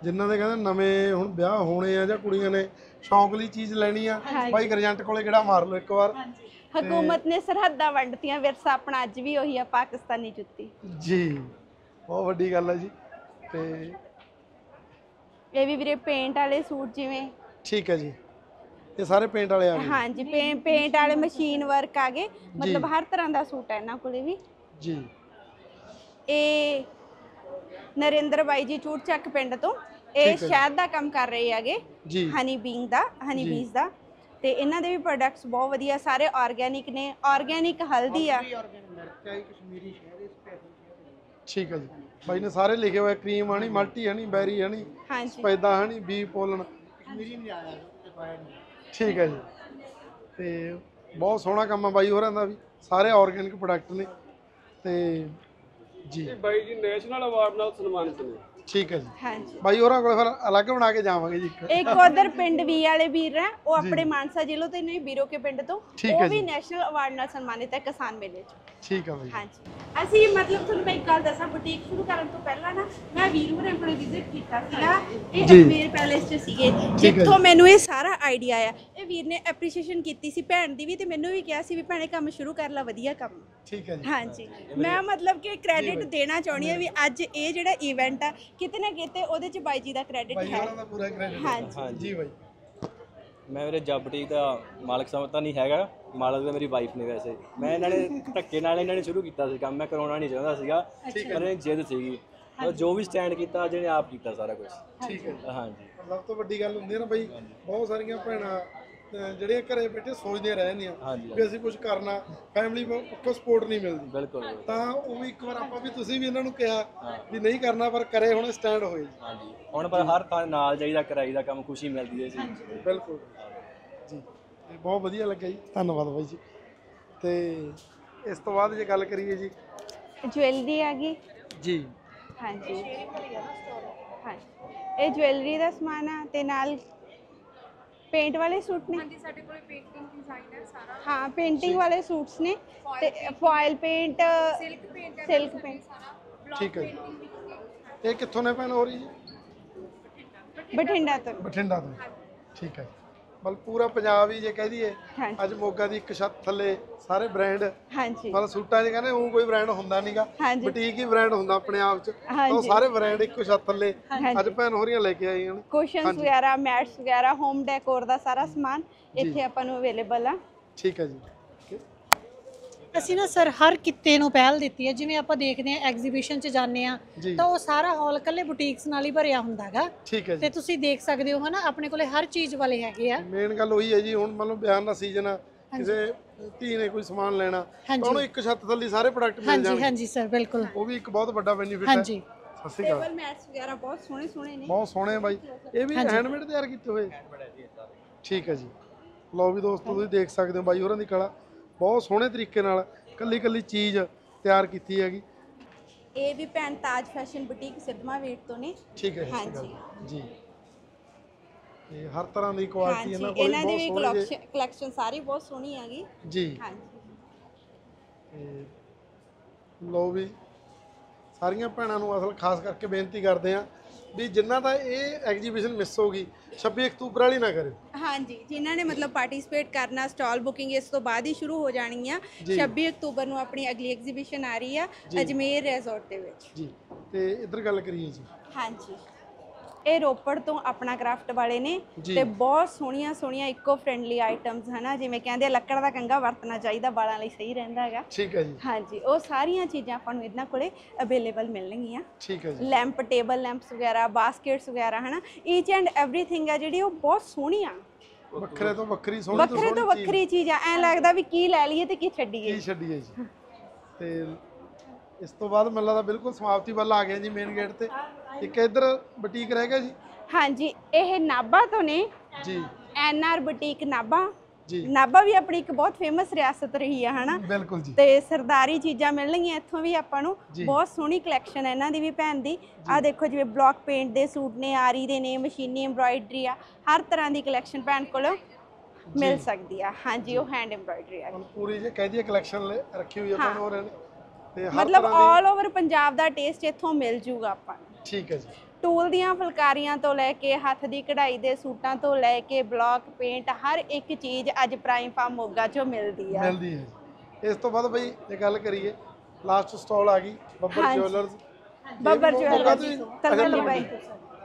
ਜਿਨ੍ਹਾਂ ਦੇ ਕਹਿੰਦੇ ਨਵੇਂ ਹੁਣ ਵਿਆਹ ਹੋਣੇ ਆ ਜਾਂ ਕੁੜੀਆਂ ਨੇ ਸ਼ੌਂਕ ਲਈ ਚੀਜ਼ ਲੈਣੀ ਆ ਹਾਂਜੀ। ਬਾਈ ਗਰਜੰਟ ਕੋਲੇ ਕਿਹੜਾ ਮਾਰ ਲਓ ਇੱਕ ਵਾਰ। ਹਕੂਮਤ ਨੇ ਸਰਹੱਦਾਂ ਵੰਡਤੀਆਂ ਵਿਰਸਾ ਆਪਣਾ ਅੱਜ ਵੀ ਉਹੀ ਆ ਪਾਕਿਸਤਾਨੀ ਜੁੱਤੀ। ਜੀ ਬਹੁਤ ਵੱਡੀ ਗੱਲ ਹੈ ਜੀ। ਤੇ ਇਹ ਵੀ ਵੀਰੇ ਪੇਂਟ ਵਾਲੇ ਸੂਟ ਜਿਵੇਂ। ਠੀਕ ਹੈ ਜੀ। ਇਹ ਸਾਰੇ ਪੇਂਟ ਵਾਲੇ ਆ ਗਏ। ਹਾਂਜੀ ਪੇ- ਪੇਂਟ ਵਾਲੇ ਮਸ਼ੀਨ ਵਰਕ ਆ ਗਏ। ਮਤਲਬ ਹਰ ਤਰ੍ਹਾਂ ਦਾ ਸੂਟ ਹੈ ਇਹਨਾਂ ਕੋਲੇ ਵੀ। ਜੀ। ਇਹ ਨਰਿੰਦਰ ਬਾਈ ਜੀ ਚੂੜ ਚੱਕ ਪਿੰਡ ਤੋਂ। ਇਹ ਠੀਕ ਹੈ ਜੀ। ਸ਼ਹਿਦ ਦਾ ਕੰਮ ਕਰ ਰਹੇ ਹੈਗੇ। ਜੀ। ਹਨੀ ਬੀਂਗ ਦਾ ਹਨੀ ਜੀ। ਬੀਜ਼ ਦਾ। ਤੇ ਇਹਨਾਂ ਦੇ ਵੀ ਪ੍ਰੋਡਕਟਸ ਬਹੁਤ ਵਧੀਆ। ਸਾਰੇ ਆਰਗੇਨਿਕ ਨੇ। ਆਰਗੇਨਿਕ ਹਲਦੀ ਆ। ਠੀਕ ਹੈ ਜੀ। ਬਾਈ ਨੇ ਸਾਰੇ ਲਿਖੇ ਹੋਏ ਕਰੀਮ ਹਣੀ ਮਲਟੀ ਹਣੀ ਬੈਰੀ ਹਣੀ ਹਾਂਜੀ। ਪੈਦਾ ਹਣੀ ਬੀ ਪੋਲਣ। ਠੀਕ ਹੈ ਜੀ। ਤੇ ਬਹੁਤ ਸੋਹਣਾ ਕੰਮ ਆ ਬਾਈ ਹੋਰਾਂ ਦਾ ਵੀ। ਸਾਰੇ ਆਰਗੈਨਿਕ ਪ੍ਰੋਡਕਟ ਨੇ। ਤੇ ਜੀ। ਬਾਈ ਜੀ ਨੈਸ਼ਨਲ ਅਵਾਰਡ ਨਾਲ ਸਨਮਾਨਿਤ ਨੇ। ਠੀਕ ਹੈ ਜੀ। ਹਾਂਜੀ। ਬਾਈ ਹੋਰਾਂ ਕੋਲ ਫਿਰ ਅਲੱਗ ਬਣਾ ਕੇ ਜਾਵਾਂਗੇ ਜੀ ਇੱਕ। ਇੱਕ ਉਧਰ ਪਿੰਡ ਵੀ ਵਾਲੇ ਵੀਰ ਹੈ ਉਹ ਆਪਣੇ ਮਾਨਸਾ ਜ਼ਿਲ੍ਹੇ ਤੋਂ ਨੇ ਬੀਰੋ ਕੇ ਪਿੰਡ ਤੋਂ। ਠੀਕ ਉਹ ਵੀ ਜੀ। ਨੈਸ਼ਨਲ ਅਵਾਰਡ ਨਾਲ ਸਨਮਾਨਿਤ ਹੈ ਕਿਸਾਨ ਮੇਲੇ 'ਚ। ਠੀਕ ਹੈ ਬਾਈ। ਹਾਂਜੀ। ਅਸੀਂ ਮਤਲਬ ਤੁਹਾਨੂੰ ਮੈਂ ਇੱਕ ਗੱਲ ਦੱਸਾਂ ਬੁਟੀਕ ਸ਼ੁਰੂ ਕਰਨ ਤੋਂ ਪਹਿਲਾਂ ਨਾ ਮੈਂ ਵੀਰ ਹੋਰਾਂ ਕੋਲੇ ਵਿਜ਼ਿਟ ਕੀਤਾ ਸੀਗਾ। ਇਹ ਜੀ। ਅਜਮੇਰ ਪੈਲੇਸ 'ਚ ਸੀਗੇ ਹੈ ਜਿੱਥੋਂ। ਮੈਨੂੰ ਇਹ ਸਾਰਾ ਆਈਡੀਆ ਆ ਇਹ ਵੀਰ ਨੇ ਐਪਰੀਸ਼ੀਏਸ਼ਨ ਕੀਤੀ ਸੀ ਭੈਣ ਦੀ ਵੀ ਤੇ ਮੈਨੂੰ ਵੀ ਕਿਹਾ ਸੀ ਵੀ ਭੈਣੇ ਕੰਮ ਸ਼ੁਰੂ ਕਰ ਲੈ ਵਧੀਆ ਕੰਮ। ਠੀਕ ਹੈ ਜੀ। ਹਾਂਜੀ। ਮੈਂ ਮਤਲਬ ਕਿ ਕ੍ਰੈਡਿਟ ਦੇਣਾ ਚਾਹੁੰਦੀ ਹਾਂ ਵੀ ਅੱਜ ਇਹ ਜਿਹੜਾ ਇਵੈਂਟ ਆ ਕਿਤੇ ਨਾ ਕਿਤੇ ਉਹਦੇ 'ਚ ਬਾਈ ਜੀ ਦਾ ਕ੍ਰੈਡਿਟ ਬਾਈ ਹੈ। ਹੋਰਾਂ ਦਾ ਪੂਰਾ ਕ੍ਰੈਡਿਟ ਹਾਂਜੀ। ਜੀ ਬਾਈ। ਮੈਂ ਮੇਰੇ ਜੱਬ ਬੁਟੀਕ ਦਾ ਮਾਲਕ ਸਮਝਦਾ ਨਹੀਂ ਹੈਗਾ ਮਾਲਕ ਤਾਂ ਮੇਰੀ ਵਾਈਫ ਨੇ ਵੈਸੇ। ਮੈਂ ਇਹਨਾਂ ਨੇ ਧੱਕੇ ਨਾਲ ਇਹਨਾਂ ਨੇ ਸ਼ੁਰੂ ਕੀਤਾ ਸੀ ਕੰਮ ਮੈਂ ਕਰਾਉਣਾ ਨਹੀਂ ਚਾਹੁੰਦਾ ਸੀਗਾ ਪਰ ਇਹ ਜਿੱਦ ਸੀਗੀ। ਮਤਲਬ ਜੋ ਵੀ ਸਟੈਂਡ ਕੀਤਾ ਜਿਹਨੇ ਆਪ ਕੀਤਾ ਸਾਰਾ ਕੁਝ ਠੀਕ ਹੈ ਜੀ। ਹਾਂਜੀ। ਸਭ ਤੋਂ ਵੱਡੀ ਗੱਲ ਹੁੰਦੀ ਹੈ ਨਾ ਬਾਈ ਬਹੁਤ ਸਾਰੀਆਂ ਭੈਣਾਂ ਜਿਹੜੀਆਂ ਘਰੇ ਬੈਠੇ ਸੋਚਦੀਆਂ ਰਹਿ ਜਾਂਦੀਆਂ ਹਾਂਜੀ ਵੀ ਅਸੀਂ ਕੁਝ ਕਰਨਾ ਫੈਮਿਲੀ ਪੱਖੋਂ ਸਪੋਰਟ ਨਹੀਂ ਮਿਲਦੀ। ਬਿਲਕੁਲ ਤਾਂ ਉਹ ਵੀ ਇੱਕ ਵਾਰ ਆਪਾਂ ਵੀ ਤੁਸੀਂ ਵੀ ਇਹਨਾਂ ਨੂੰ ਕਿਹਾ ਵੀ ਨਹੀਂ ਕਰਨਾ ਪਰ ਕਰੇ ਹੁਣ ਸਟੈਂਡ ਹੋਏ ਜੀ। ਹਾਂਜੀ। ਹੁਣ ਪਰ ਹਰ ਥਾਂ ਨਾਲ ਜਾਈਦਾ ਕਰਾਈ ਦਾ ਕੰਮ ਖੁਸ਼ੀ ਮਿਲਦੀ ਹੈ ਜੀ। ਬਿਲਕੁਲ। ਜੀ। ਇਹ ਬਹੁਤ ਵਧੀਆ ਲੱਗਿਆ ਜੀ। ਧੰਨਵਾਦ ਬਾਈ ਜੀ। ਤੇ ਇਸ ਤੋਂ ਬਾਅਦ ਜੇ ਗੱਲ ਕਰੀਏ ਜੀ। ਜੁਐਲਰੀ ਆ ਗਈ। ਜੀ। ਹਾਂਜੀ। ਹਾਂਜੀ। ਇਹ ਜਵੈਲਰੀ ਦਾ ਸਮਾਨ ਆ ਤੇ ਨਾਲ ਪੇਂਟ ਵਾਲੇ ਸੂਟ ਨੇ। ਹਾਂਜੀ ਸਾਡੇ ਕੋਲੇ ਪੇਂਟਿੰਗ ਡਿਜ਼ਾਈਨ ਹੈ ਸਾਰਾ। ਹਾਂ ਪੇਂਟਿੰਗ ਵਾਲੇ ਸੂਟਸ ਨੇ। ਤੇ ਫੋਇਲ ਪੇਂਟ ਸਿਲਕ ਪੇਂਟ ਹੈ ਸਿਲਕ ਪੇਂਟ ਸਾਰਾ। ਠੀਕ ਹੈ ਜੀ। ਇਹ ਕਿੱਥੋਂ ਨੇ ਭੈਣ ਹੋ ਰਹੀ ਜੀ? ਬਠਿੰਡਾ। ਤੋਂ। ਬਠਿੰਡਾ ਤੋਂ। ਠੀਕ ਹੈ। ਮਤਲਬ ਪੂਰਾ ਪੰਜਾਬ ਹੀ ਜੇ ਕਹਿ ਦਈਏ ਹਾਂਜੀ। ਅੱਜ ਮੋਗਾ ਦੀ ਇੱਕ ਛੱਤ ਥੱਲੇ ਸਾਰੇ ਬ੍ਰਾਂਡ ਹਾਂਜੀ। ਮਤਲਬ ਸੂਟਾਂ 'ਚ ਕਹਿੰਦੇ ਉਹ ਕੋਈ ਬ੍ਰਾਂਡ ਹੁੰਦਾ ਨਹੀਂਗਾ ਹਾਂਜੀ। ਬੁਟੀਕ ਹੀ ਬ੍ਰਾਂਡ ਹੁੰਦਾ ਆਪਣੇ ਆਪ 'ਚ। ਤਾਂ ਉਹ ਹਾਂਜੀ। ਸਾਰੇ ਬ੍ਰਾਂਡ ਇੱਕੋ ਛੱਤ ਥੱਲੇ। ਹਾਂਜੀ। ਅੱਜ ਭੈਣ ਹੋਰੀਆਂ ਲੈ ਕੇ ਆਈਆਂ ਨੇ। ਕੁਸ਼ਨਸ ਵਗੈਰਾ ਮੈਟਸ ਵਗੈਰਾ ਹੋਮ ਡੈਕੋਰ ਦਾ ਸਾਰਾ ਸਮਾਨ ਇੱਥੇ ਆਪਾਂ ਨੂੰ ਅਵੇਲੇਬਲ ਆ। ਠੀਕ ਹੈ ਜੀ। ਅਸੀਂ ਨਾ ਸਰ ਹਰ ਕਿੱਤੇ ਨੂੰ ਪਹਿਲ ਦਿੱਤੀ ਹੈ ਜਿਵੇਂ ਆਪਾਂ ਦੇਖਦੇ ਹਾਂ ਐਗਜ਼ੀਬਿਸ਼ਨ 'ਚ ਜਾਂਦੇ ਆ ਤਾਂ ਉਹ ਸਾਰਾ ਹਾਲ ਕੱਲੇ ਬੁਟੀਕਸ ਨਾਲ ਹੀ ਭਰਿਆ ਹੁੰਦਾਗਾ ਠੀਕ ਹੈ ਤੇ ਤੁਸੀਂ ਦੇਖ ਸਕਦੇ ਹੋ ਹਨਾ ਆਪਣੇ ਕੋਲੇ ਹਰ ਚੀਜ਼ ਵਾਲੇ ਹੈਗੇ ਆ। ਮੇਨ ਗੱਲ ਉਹੀ ਹੈ ਜੀ ਹੁਣ ਮੰਨ ਲਓ ਬਿਆਨ ਦਾ ਸੀਜ਼ਨ ਆ ਕਿਸੇ ਧੀ ਨੇ ਕੋਈ ਸਮਾਨ ਲੈਣਾ ਤਾਂ ਉਹਨੂੰ ਇੱਕ ਛੱਤ ਥੱਲੇ ਸਾਰੇ ਪ੍ਰੋਡਕਟ ਮਿਲ ਹਾਂਜੀ ਜਾਣਗੇ। ਹਾਂਜੀ ਸਰ ਬਿਲਕੁਲ। ਉਹ ਵੀ ਇੱਕ ਬਹੁਤ ਵੱਡਾ ਬੈਨੀਫਿਟ ਹੈ। ਹਾਂਜੀ। ਸਤਿ ਸ਼੍ਰੀ ਅਕਾਲ। ਟੇਬਲ ਮੈਟਸ ਵਗੈਰਾ ਬਹੁਤ ਸੋਹਣੇ ਸੋਹਣੇ ਨੇ। ਬਹੁਤ ਸੋਹਣੇ ਆ ਬਾਈ। ਇਹ ਵੀ ਹੈਂਡਮੇਡ ਤਿਆਰ ਕੀਤੇ ਹੋਏ। ਠੀਕ ਹੈ ਜੀ। ਲਓ ਵੀ ਦੋਸਤੋ ਤੁਸੀਂ ਦੇਖ ਸਕਦੇ ਹੋ ਬਾਈ ਹੋਰਾਂ ਦੀ ਕਲਾ। ਬਹੁਤ ਸੋਹਣੇ ਤਰੀਕੇ ਨਾਲ ਕੱਲੀ ਕੱਲੀ ਚੀਜ਼ ਤਿਆਰ ਕੀਤੀ ਹੈਗੀ। ਇਹ ਵੀ ਭੈਣ ਤਾਜ ਫੈਸ਼ਨ ਬੁਟੀਕ ਸਿੱਧਮਾ ਵੇਟ ਤੋਂ ਨੇ। ਠੀਕ ਹੈ ਜੀ ਹਾਂਜੀ। ਜੀ। ਇਹ ਹਰ ਤਰ੍ਹਾਂ ਦੀ ਕੁਆਲਿਟੀ ਹਾਂਜੀ ਇਹਨਾਂ ਕੋਲ ਇਹਨਾਂ ਦੀ ਬਹੁਤ ਵੀ ਸੋਹਣੀ ਜੀ ਕਲੈਕਸ਼ਨ ਕਲੈਕਸ਼ਨ ਸਾਰੀ ਬਹੁਤ ਸੋਹਣੀ ਹੈਗੀ। ਜੀ। ਹਾਂਜੀ। ਤੇ ਲਓ ਵੀ ਸਾਰੀਆਂ ਭੈਣਾਂ ਨੂੰ ਅਸਲ ਖਾਸ ਕਰਕੇ ਬੇਨਤੀ ਕਰਦੇ ਆ ਵੀ ਜਿਨ੍ਹਾਂ ਦਾ ਇਹ ਐਗਜੀਬਿਸ਼ਨ ਮਿਸ ਹੋ ਗਈ 26 ਅਕਤੂਬਰ ਵਾਲੀ ਨਾ ਕਰਿਓ। ਹਾਂਜੀ ਜਿਨ੍ਹਾਂ ਨੇ ਮਤਲਬ ਪਾਰਟਿਸਿਪੇਟ ਕਰਨਾ ਸਟਾਲ ਬੁਕਿੰਗ ਇਸ ਤੋਂ ਬਾਅਦ ਹੀ ਸ਼ੁਰੂ ਹੋ ਜਾਣੀ ਆ ਜੀ। 26 ਅਕਤੂਬਰ ਨੂੰ ਆਪਣੀ ਅਗਲੀ ਐਗਜ਼ੀਬਿਸ਼ਨ ਆ ਰਹੀ ਆ ਅਜਮੇਰ ਰਿਜ਼ੋਰਟ ਦੇ ਵਿੱਚ। ਜੀ ਤੇ ਇੱਧਰ ਗੱਲ ਕਰੀਏ ਜੀ। ਹਾਂਜੀ। ਇਹ ਰੋਪੜ ਤੋਂ ਆਪਣਾ ਕਰਾਫਟ ਵਾਲੇ ਨੇ। ਤੇ ਬਹੁਤ ਸੋਹਣੀਆਂ ਸੋਹਣੀਆਂ ਇਕੋ ਫ੍ਰੈਂਡਲੀ ਆਈਟਮਸ ਹਨਾ ਜਿਵੇਂ ਕਹਿੰਦੇ ਆ, ਲੱਕੜ ਦਾ ਕੰਗਾ ਵਰਤਣਾ ਚਾਹੀਦਾ ਵਾਲਾਂ ਲਈ ਸਹੀ ਰਹਿੰਦਾ ਹੈਗਾ। ਠੀਕ ਹੈ ਜੀ। ਹਾਂਜੀ ਉਹ ਸਾਰੀਆਂ ਚੀਜ਼ਾਂ ਆਪਾਂ ਨੂੰ ਇਹਨਾਂ ਕੋਲੇ ਅਵੇਲੇਬਲ ਮਿਲਣਗੀਆਂ। ਠੀਕ ਹੈ ਜੀ। ਲੈਂਪ ਟੇਬਲ ਲੈਂਪਸ ਵਗੈਰਾ ਬਾਸਕਟਸ ਵਗੈਰਾ ਹਨਾ ਈਚ ਐਂਡ ਐਵਰੀਥਿੰਗ ਆ ਜਿਹੜੀ ਉਹ ਬਹੁਤ ਸੋਹਣੀ ਆ ਵੱਖਰੇ ਤੋਂ ਵੱਖਰੀ ਸੋਹਣੀ ਤੋਂ ਵੱਖਰੇ ਤੋਂ ਵੱਖਰੀ ਚੀਜ਼। ਆ ਐ ਲੱਗਦਾ ਵੀ ਕੀ ਲੈ ਲਈਏ ਤੇ ਕੀ ਛੱਡੀਏ। ਕੀ ਛੱਡੀਏ ਜੀ। ਤੇ ਇਸ ਤੋਂ ਬਾਅਦ ਮੈਨੂੰ ਲੱਗਦਾ ਬਿਲਕੁਲ ਸਮਾਪਤੀ ਵੱਲ ਆ ਗਿਆ ਜੀ ਮੇਨ ਗੇਟ ਤੇ। ਇੱਕ ਇੱਧਰ ਬੁਟੀਕ ਰਹਿ ਗਿਆ ਜੀ? ਹਾਂਜੀ ਇਹ ਨਾਭਾ ਤੋਂ ਨੇ। ਜੀ। N R boutique Nabha. ਜੀ। ਨਾਭਾ ਵੀ ਆਪਣੀ ਇੱਕ ਬਹੁਤ ਫੇਮਸ ਰਿਆਸਤ ਰਹੀ ਆ ਹਨਾ? ਬਿਲਕੁਲ ਜੀ। ਤੇ ਸਰਦਾਰੀ ਚੀਜ਼ਾਂ ਮਿਲਣਗੀਆਂ ਇੱਥੋਂ ਵੀ ਆਪਾਂ ਨੂੰ। ਬਹੁਤ ਸੋਹਣੀ ਕਲੈਕਸ਼ਨ ਹੈ ਇਹਨਾਂ ਦੀ ਵੀ ਭੈਣ ਦੀ। ਆ ਦੇਖੋ ਜਿਵੇਂ ਬਲੌਕ ਪੇਂਟ ਦੇ ਸੂਟ ਨੇ ਆਰੀ ਦੇ ਨੇ ਮਸ਼ੀਨੀ ਐਮਬ੍ਰਾਇਡਰੀ ਆ। ਹਰ ਤਰ੍ਹਾਂ ਦੀ ਕਲੈਕਸ਼ਨ ਭੈਣ ਕੋਲ ਮਿਲ ਸਕਦੀ ਆ। ਹਾਂਜੀ ਉਹ ਹੈਂਡ ਐਮਬ੍ਰਾਇਡਰੀ ਆ। ਪੂਰੀ ਜੇ ਕਹਿ ਦਈਏ ਕਲੈਕਸ਼ਨ ਰੱਖੀ ਹੋਈ ਆਪਾਂ ਹੋ। ਰਹੇ ਨੇ ਤੇ ਹਰ ਮਤਲਬ ਆਲ ਓਵਰ ਪੰਜਾਬ ਦਾ ਟੇਸਟ ਇੱਥੋਂ ਮਿਲ ਜੂਗਾ ਆਪਾਂ ਨੂੰ। ਠੀਕ ਹੈ ਜੀ। ਟੂਲ ਦੀਆਂ ਫੁਲਕਾਰੀਆਂ ਤੋਂ ਲੈ ਕੇ ਹੱਥ ਦੀ ਕਢਾਈ ਦੇ ਸੂਟਾਂ ਤੋਂ ਲੈ ਕੇ ਬਲੌਕ ਪੇਂਟ ਹਰ ਇੱਕ ਚੀਜ਼ ਅੱਜ ਪ੍ਰਾਈਮ ਫਾਰਮ ਮੋਗਾ 'ਚੋਂ ਮਿਲਦੀ ਆ। ਮਿਲਦੀ ਹੈ ਜੀ। ਇਸ ਤੋਂ ਬਾਅਦ ਬਈ ਜੇ ਗੱਲ ਕਰੀਏ ਲਾਸਟ ਸਟਾਲ ਆ ਗਈ ਬੱਬਰ ਹਾਂਜੀ। ਜੁਐਲਰਸ ਬੱਬਰ ਜੁਐਲਰਸ ਤਲਵੰਡੀ ਬਾਈ।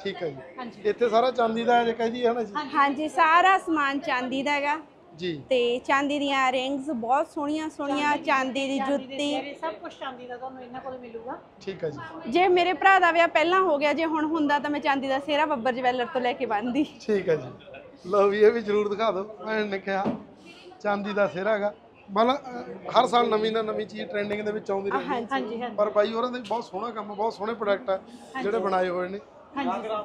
ਠੀਕ ਹੈ ਜੀ। ਇੱਥੇ ਸਾਰਾ ਚਾਂਦੀ ਦਾ ਹੈ ਜੇ ਕਹਿ ਦਈਏ ਹਨਾ ਜੀ। ਹਾਂਜੀ ਸਾਰਾ ਸਮਾਨ ਚਾਂਦੀ ਦਾ ਹੈਗਾ। ਜੀ। ਤੇ ਚਾਂਦੀ ਦੀਆਂ ਰਿੰਗਸ ਬਹੁਤ ਸੋਹਣੀਆਂ ਸੋਹਣੀਆਂ ਚਾਂਦੀ ਦੀ ਜੁੱਤੀ। ਸਭ ਕੁਝ ਚਾਂਦੀ ਦਾ ਤੁਹਾਨੂੰ ਇਹਨਾਂ ਕੋਲ ਮਿਲੂਗਾ। ਠੀਕ ਹੈ ਜੀ। ਜੇ ਮੇਰੇ ਭਰਾ ਦਾ ਵਿਆਹ ਪਹਿਲਾਂ ਹੋ ਗਿਆ ਜੇ ਹੁਣ ਹੁੰਦਾ ਤਾਂ ਮੈਂ ਚਾਂਦੀ ਦਾ ਸਿਹਰਾ ਬੱਬਰ ਜਵੈਲਰ ਤੋਂ ਲੈ ਕੇ ਬੰਨਦੀ ਠੀਕ ਹੈ ਜੀ। ਲਓ ਵੀ ਇਹ ਵੀ ਜ਼ਰੂਰ ਦਿਖਾ ਦਿਓ। ਭੈਣ ਨੇ ਕਿਹਾ ਚਾਂਦੀ ਦਾ ਸਿਰ ਹੈਗਾ। ਮਤਲਬ ਹਰ ਸਾਲ ਨਵੀਂ ਨਾ ਨਵੀਂ ਚੀਜ਼ ਟ੍ਰੈਂਡਿੰਗ ਦੇ ਵਿੱਚ ਆਉਂਦੀ ਰਹਿੰਦੀ। ਹੈ ਹਾਂਜੀ ਹਾਂਜੀ। ਪਰ ਬਾਈ ਹੋਰਾਂ ਦੇ ਬਹੁਤ ਸੋਹਣਾ ਕੰਮ ਬਹੁਤ ਸੋਹਣੇ ਪ੍ਰੋਡਕਟ ਆ ਜਿਹੜੇ ਬਣਾਏ ਹੋਏ ਨੇ।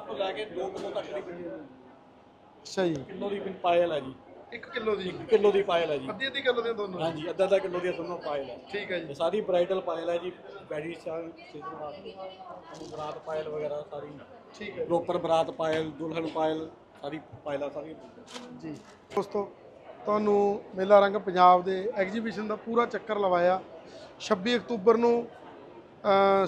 ਤੋਂ ਲੈ ਕੇ 2 ਕਿਲੋ ਤੱਕ ਦੀ ਅੱਛਾ ਜੀ। ਕਿਲੋ ਦੀ ਪਾਇਲ ਹੈ ਜੀ। 1 ਕਿਲੋ ਦੀ। ਕਿਲੋ ਦੀ ਪਾਇਲ ਹੈ ਜੀ। ਅੱਧੀ ਅੱਧੀ ਕਿਲੋ ਦੀਆਂ ਦੋਨੋਂ। ਹਾਂਜੀ ਅੱਧਾ ਅੱਧਾ ਕਿਲੋ ਦੀ ਦੋਨੋਂ ਪਾਇਲ ਹੈ। ਠੀਕ ਹੈ ਜੀ। ਇਹ ਸਾਰੀ ਬ੍ਰਾਈਡਲ ਪਾਇਲ ਹੈ ਜੀ ਵੈਡੀ ਚਾਰ ਸੀਜ਼ਨ ਵਾਸਤੇ ਬਰਾਤ ਪਾਇਲ ਵਗੈਰਾ ਸਾਰੀ। ਠੀਕ ਹੈ ਪ੍ਰੋਪਰ ਬਰਾਤ ਪਾਇਲ ਦੁਲਹਨ ਪਾਇਲ ਸਾਰੀ ਪਾਇਲਾਂ ਸਾਰੀ ਜੀ। ਦੋਸਤੋ ਤੁਹਾਨੂੰ ਮੇਲਾ ਰੰਗ ਪੰਜਾਬ ਦੇ ਐਗਜੀਬਿਸ਼ਨ ਦਾ ਪੂਰਾ ਚੱਕਰ ਲਵਾਇਆ। 26 ਅਕਤੂਬਰ ਨੂੰ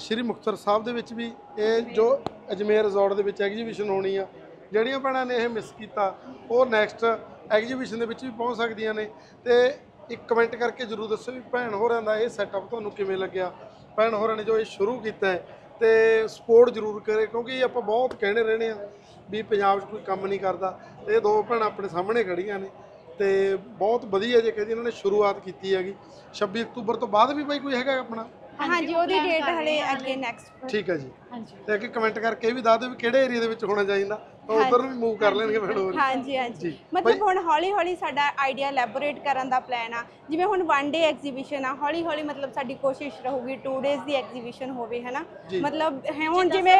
ਸ਼੍ਰੀ ਮੁਕਤਸਰ ਸਾਹਿਬ ਦੇ ਵਿੱਚ ਵੀ ਇਹ ਜੋ ਅਜਮੇਰ ਰਿਜ਼ੋਰਟ ਦੇ ਵਿੱਚ ਐਗਜੀਬਿਸ਼ਨ ਹੋਣੀ ਆ ਜਿਹੜੀਆਂ ਭੈਣਾਂ ਨੇ ਇਹ ਮਿਸ ਕੀਤਾ ਉਹ ਨੈਕਸਟ ਐਗਜੀਬਿਸ਼ਨ ਦੇ ਵਿੱਚ ਵੀ ਪਹੁੰਚ ਸਕਦੀਆਂ ਨੇ ਤੇ ਇੱਕ ਕਮੈਂਟ ਕਰਕੇ ਜਰੂਰ ਦੱਸੋ ਵੀ ਭੈਣ ਹੋਰਾਂ ਦਾ ਇਹ ਸੈਟਅਪ ਤੁਹਾਨੂੰ ਕਿਵੇਂ ਲੱਗਿਆ? ਭੈਣ ਹੋਰਾਂ ਨੇ ਜੋ ਇਹ ਸ਼ੁਰੂ ਕੀਤਾ ਹੈ, ਤੇ ਸਪੋਰਟ ਜਰੂਰ ਕਰੇ, ਕਿਉਂਕਿ ਆਪਾਂ ਬਹੁਤ ਕਹਿਣੇ ਰਹਿੰਦੇ ਆ ਵੀ ਪੰਜਾਬ 'ਚ ਕੋਈ ਕੰਮ ਨਹੀਂ ਕਰਦਾ। ਤੇ ਇਹ ਦੋ ਭੈਣਾਂ ਆਪਣੇ ਸਾਹਮਣੇ ਖੜੀਆਂ ਨੇ ਤੇ ਬਹੁਤ ਵਧੀਆ ਜੇ ਕਹਿੰਦੀ ਇਹਨਾਂ ਨੇ ਸ਼ੁਰੂਆਤ ਕੀਤੀ ਹੈਗੀ। 26 ਅਕਤੂਬਰ ਤੋਂ ਬਾਅਦ ਵੀ ਬਾਈ ਕੋਈ ਹੈਗਾ ਆਪਣਾ? ਹਾਂਜੀ ਉਹਦੀ ਡੇਟ ਹਲੇ ਅੱਗੇ ਨੈਕਸਟ ਠੀਕ ਹੈ ਜੀ। ਹਾਂਜੀ। ਤੇ ਅੱਗੇ ਕਮੈਂਟ ਕਰਕੇ ਇਹ ਵੀ ਦੱਸ ਦਿਓ ਵੀ ਕਿਹੜੇ ਏਰੀਆ ਦੇ ਵਿੱਚ ਹੋਣਾ ਚਾਹੀਦਾ। ਤਾਂ ਉਧਰ ਵੀ ਮੂਵ ਕਰ ਲੈਣਗੇ ਭੈਣ ਹੋਰ ਹਾਂਜੀ ਹਾਂਜੀ। ਮਤਲਬ ਹੁਣ ਹੌਲੀ ਹੌਲੀ ਸਾਡਾ ਆਈਡੀਆ ਇਲੈਬੋਰੇਟ ਕਰਨ ਦਾ ਪਲਾਨ ਆ। ਜਿਵੇਂ ਹੁਣ ਵਨ ਡੇ ਐਗਜ਼ੀਬਿਸ਼ਨ ਆ ਹੌਲੀ ਹੌਲੀ ਮਤਲਬ ਸਾਡੀ ਕੋਸ਼ਿਸ਼ ਰਹੂਗੀ 2 ਡੇਜ਼ ਦੀ ਐਗਜ਼ੀਬਿਸ਼ਨ ਹੋਵੇ ਹੈਨਾ। ਮਤਲਬ ਹੈ ਹੁਣ ਜਿਵੇਂ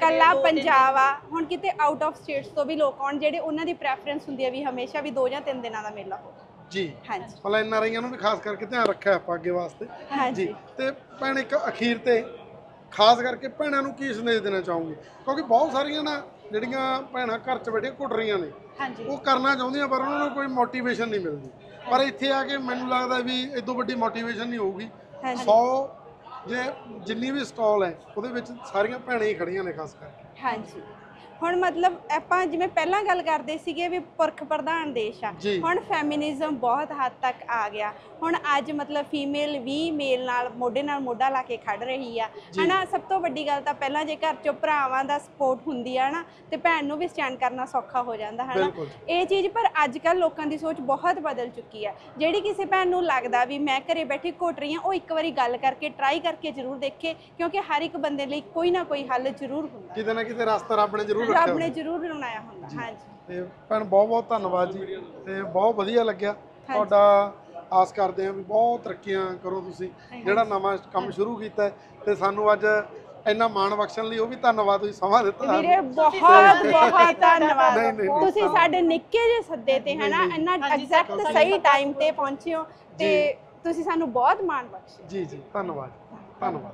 ਕੱਲਾ ਪੰਜਾਬ ਆ ਹੁਣ ਕਿਤੇ ਆਊਟ ਆਫ ਸਟੇਟਸ ਤੋਂ ਵੀ ਲੋਕ ਆਉਣ ਜਿਹੜੇ ਉਹਨਾਂ ਦੀ ਪ੍ਰੈਫਰੈਂਸ ਹੁੰਦੀ ਆ ਵੀ ਹਮੇਸ਼ਾ ਵੀ 2 ਜਾਂ 3 ਦਿਨਾਂ ਦਾ ਮੇਲਾ ਹੋਵੇ। ਜੀ। ਹਾਂਜੀ। ਮਤਲਬ ਆਰ ਆਈਆਂ ਨੂੰ ਵੀ ਖਾਸ ਕਰਕੇ ਧਿਆਨ ਰੱਖਿਆ ਆਪਾਂ ਅੱਗੇ ਵਾਸਤੇ। ਹਾਂਜੀ। ਤੇ ਭੈਣ ਇੱਕ ਅਖੀਰ ਤੇ ਖਾਸ ਕਰਕੇ ਭੈਣਾਂ ਨੂੰ ਕੀ ਸੰਦੇਸ਼ ਦੇਣਾ ਚਾਹੋਗੇ? ਕਿਉਂਕਿ ਬਹੁਤ ਸਾਰੀਆਂ ਨਾ ਜਿਹੜੀਆਂ ਭੈਣਾਂ ਘਰ 'ਚ ਬੈਠੇ ਘੁੱਟ ਰਹੀਆਂ ਨੇ ਹਾਂਜੀ। ਉਹ ਕਰਨਾ ਚਾਹੁੰਦੀਆਂ ਪਰ ਉਹਨਾਂ ਨੂੰ ਕੋਈ ਮੋਟੀਵੇਸ਼ਨ ਨਹੀਂ ਮਿਲਦੀ। ਪਰ ਇੱਥੇ ਆ ਕੇ ਮੈਨੂੰ ਲੱਗਦਾ ਵੀ ਇਦੋਂ ਵੱਡੀ ਮੋਟੀਵੇਸ਼ਨ ਨਹੀਂ ਹੋਊਗੀ। ਹਾਂਜੀ। 100 ਜੇ ਜਿੰਨੀ ਵੀ ਸਟਾਲ ਹੈ ਉਹਦੇ ਵਿੱਚ ਸਾਰੀਆਂ ਭੈਣਾਂ ਹੀ ਖੜੀਆਂ ਨੇ ਖਾਸ ਕਰਕੇ। ਹਾਂਜੀ। ਹੁਣ ਮਤਲਬ ਆਪਾਂ ਜਿਵੇਂ ਪਹਿਲਾਂ ਗੱਲ ਕਰਦੇ ਸੀਗੇ ਵੀ ਪੁਰਖ ਪ੍ਰਧਾਨ ਦੇਸ਼ ਆ। ਹੁਣ ਫੈਮਿਨਿਜ਼ਮ ਬਹੁਤ ਹੱਦ ਤੱਕ ਆ ਗਿਆ। ਹੁਣ ਅੱਜ ਮਤਲਬ ਫੀਮੇਲ ਵੀ ਮੇਲ ਨਾਲ ਮੋਢੇ ਨਾਲ ਮੋਢਾ ਲਾ ਕੇ ਖੜ ਰਹੀ ਆ। ਹਨਾ ਸਭ ਤੋਂ ਵੱਡੀ ਗੱਲ ਤਾਂ ਪਹਿਲਾਂ ਜੇ ਘਰ ਚੋਂ ਭਰਾਵਾਂ ਦਾ ਸਪੋਰਟ ਹੁੰਦੀ ਆ ਨਾ ਤੇ ਭੈਣ ਨੂੰ ਵੀ ਸਟੈਂਡ ਕਰਨਾ ਸੌਖਾ ਹੋ ਜਾਂਦਾ ਹਨਾ। ਇਹ ਚੀਜ਼ ਪਰ ਅੱਜ ਕੱਲ ਲੋਕਾਂ ਦੀ ਸੋਚ ਬਹੁਤ ਬਦਲ ਚੁੱਕੀ ਆ। ਜਿਹੜੀ ਕਿਸੇ ਭੈਣ ਨੂੰ ਲੱਗਦਾ ਵੀ ਮੈਂ ਘਰੇ ਬੈਠੀ ਘੁੱਟ ਰਹੀ ਆ ਉਹ ਇੱਕ ਵਾਰੀ ਗੱਲ ਕਰਕੇ ਟਰਾਈ ਕਰਕੇ ਜ਼ਰੂਰ ਦੇਖੇ ਕਿਉਂਕਿ ਹਰ ਇੱਕ ਬੰਦੇ ਲਈ ਕੋਈ ਨਾ ਕੋਈ ਹੱਲ ਜ਼ਰੂਰ ਹੁੰਦਾ। ਕਿਤੇ ਨਾ ਕਿਤੇ ਰਸਤਾ ਰੱਬ ਨੇ ਜ਼ਰੂਰ ਰੱਬ ਨੇ। ਜ਼ਰੂਰ ਬਣਾਇਆ ਹੁੰਦਾ ਹਾਂਜੀ। ਤੇ ਭੈਣ ਬਹੁਤ ਬਹੁਤ ਧੰਨਵਾਦ ਜੀ। ਤੇ ਬਹੁਤ ਵਧੀਆ ਲੱਗਿਆ। ਤੁਹਾਡਾ ਆਸ ਕਰਦੇ ਹਾਂ ਵੀ ਬਹੁਤ ਤਰੱਕੀਆਂ ਕਰੋ ਤੁਸੀਂ। ਜਿਹੜਾ ਨਵਾਂ ਕੰਮ ਸ਼ੁਰੂ ਕੀਤਾ ਹੈ ਤੇ ਸਾਨੂੰ ਅੱਜ ਇੰਨਾ ਮਾਣ ਬਖਸ਼ਣ ਲਈ ਉਹ ਵੀ ਧੰਨਵਾਦ ਤੁਸੀਂ ਸਮਾਂ ਦਿੱਤਾ। ਵੀਰੇ ਬਹੁਤ ਬਹੁਤ ਧੰਨਵਾਦ। ਤੁਸੀਂ ਸਾਡੇ ਨਿੱਕੇ ਜਿਹੇ ਸੱਦੇ ਤੇ ਹਨਾ ਇੰਨਾ ਐਗਜ਼ੈਕਟ ਸਹੀ ਟਾਈਮ ਤੇ ਪਹੁੰਚੇ ਹੋ ਤੇ ਤੁਸੀਂ ਸਾਨੂੰ ਬਹੁਤ ਮਾਣ ਬਖਸ਼ਿਆ ਜੀ ਜੀ। ਧੰਨਵਾਦ। ਧੰਨਵਾਦ।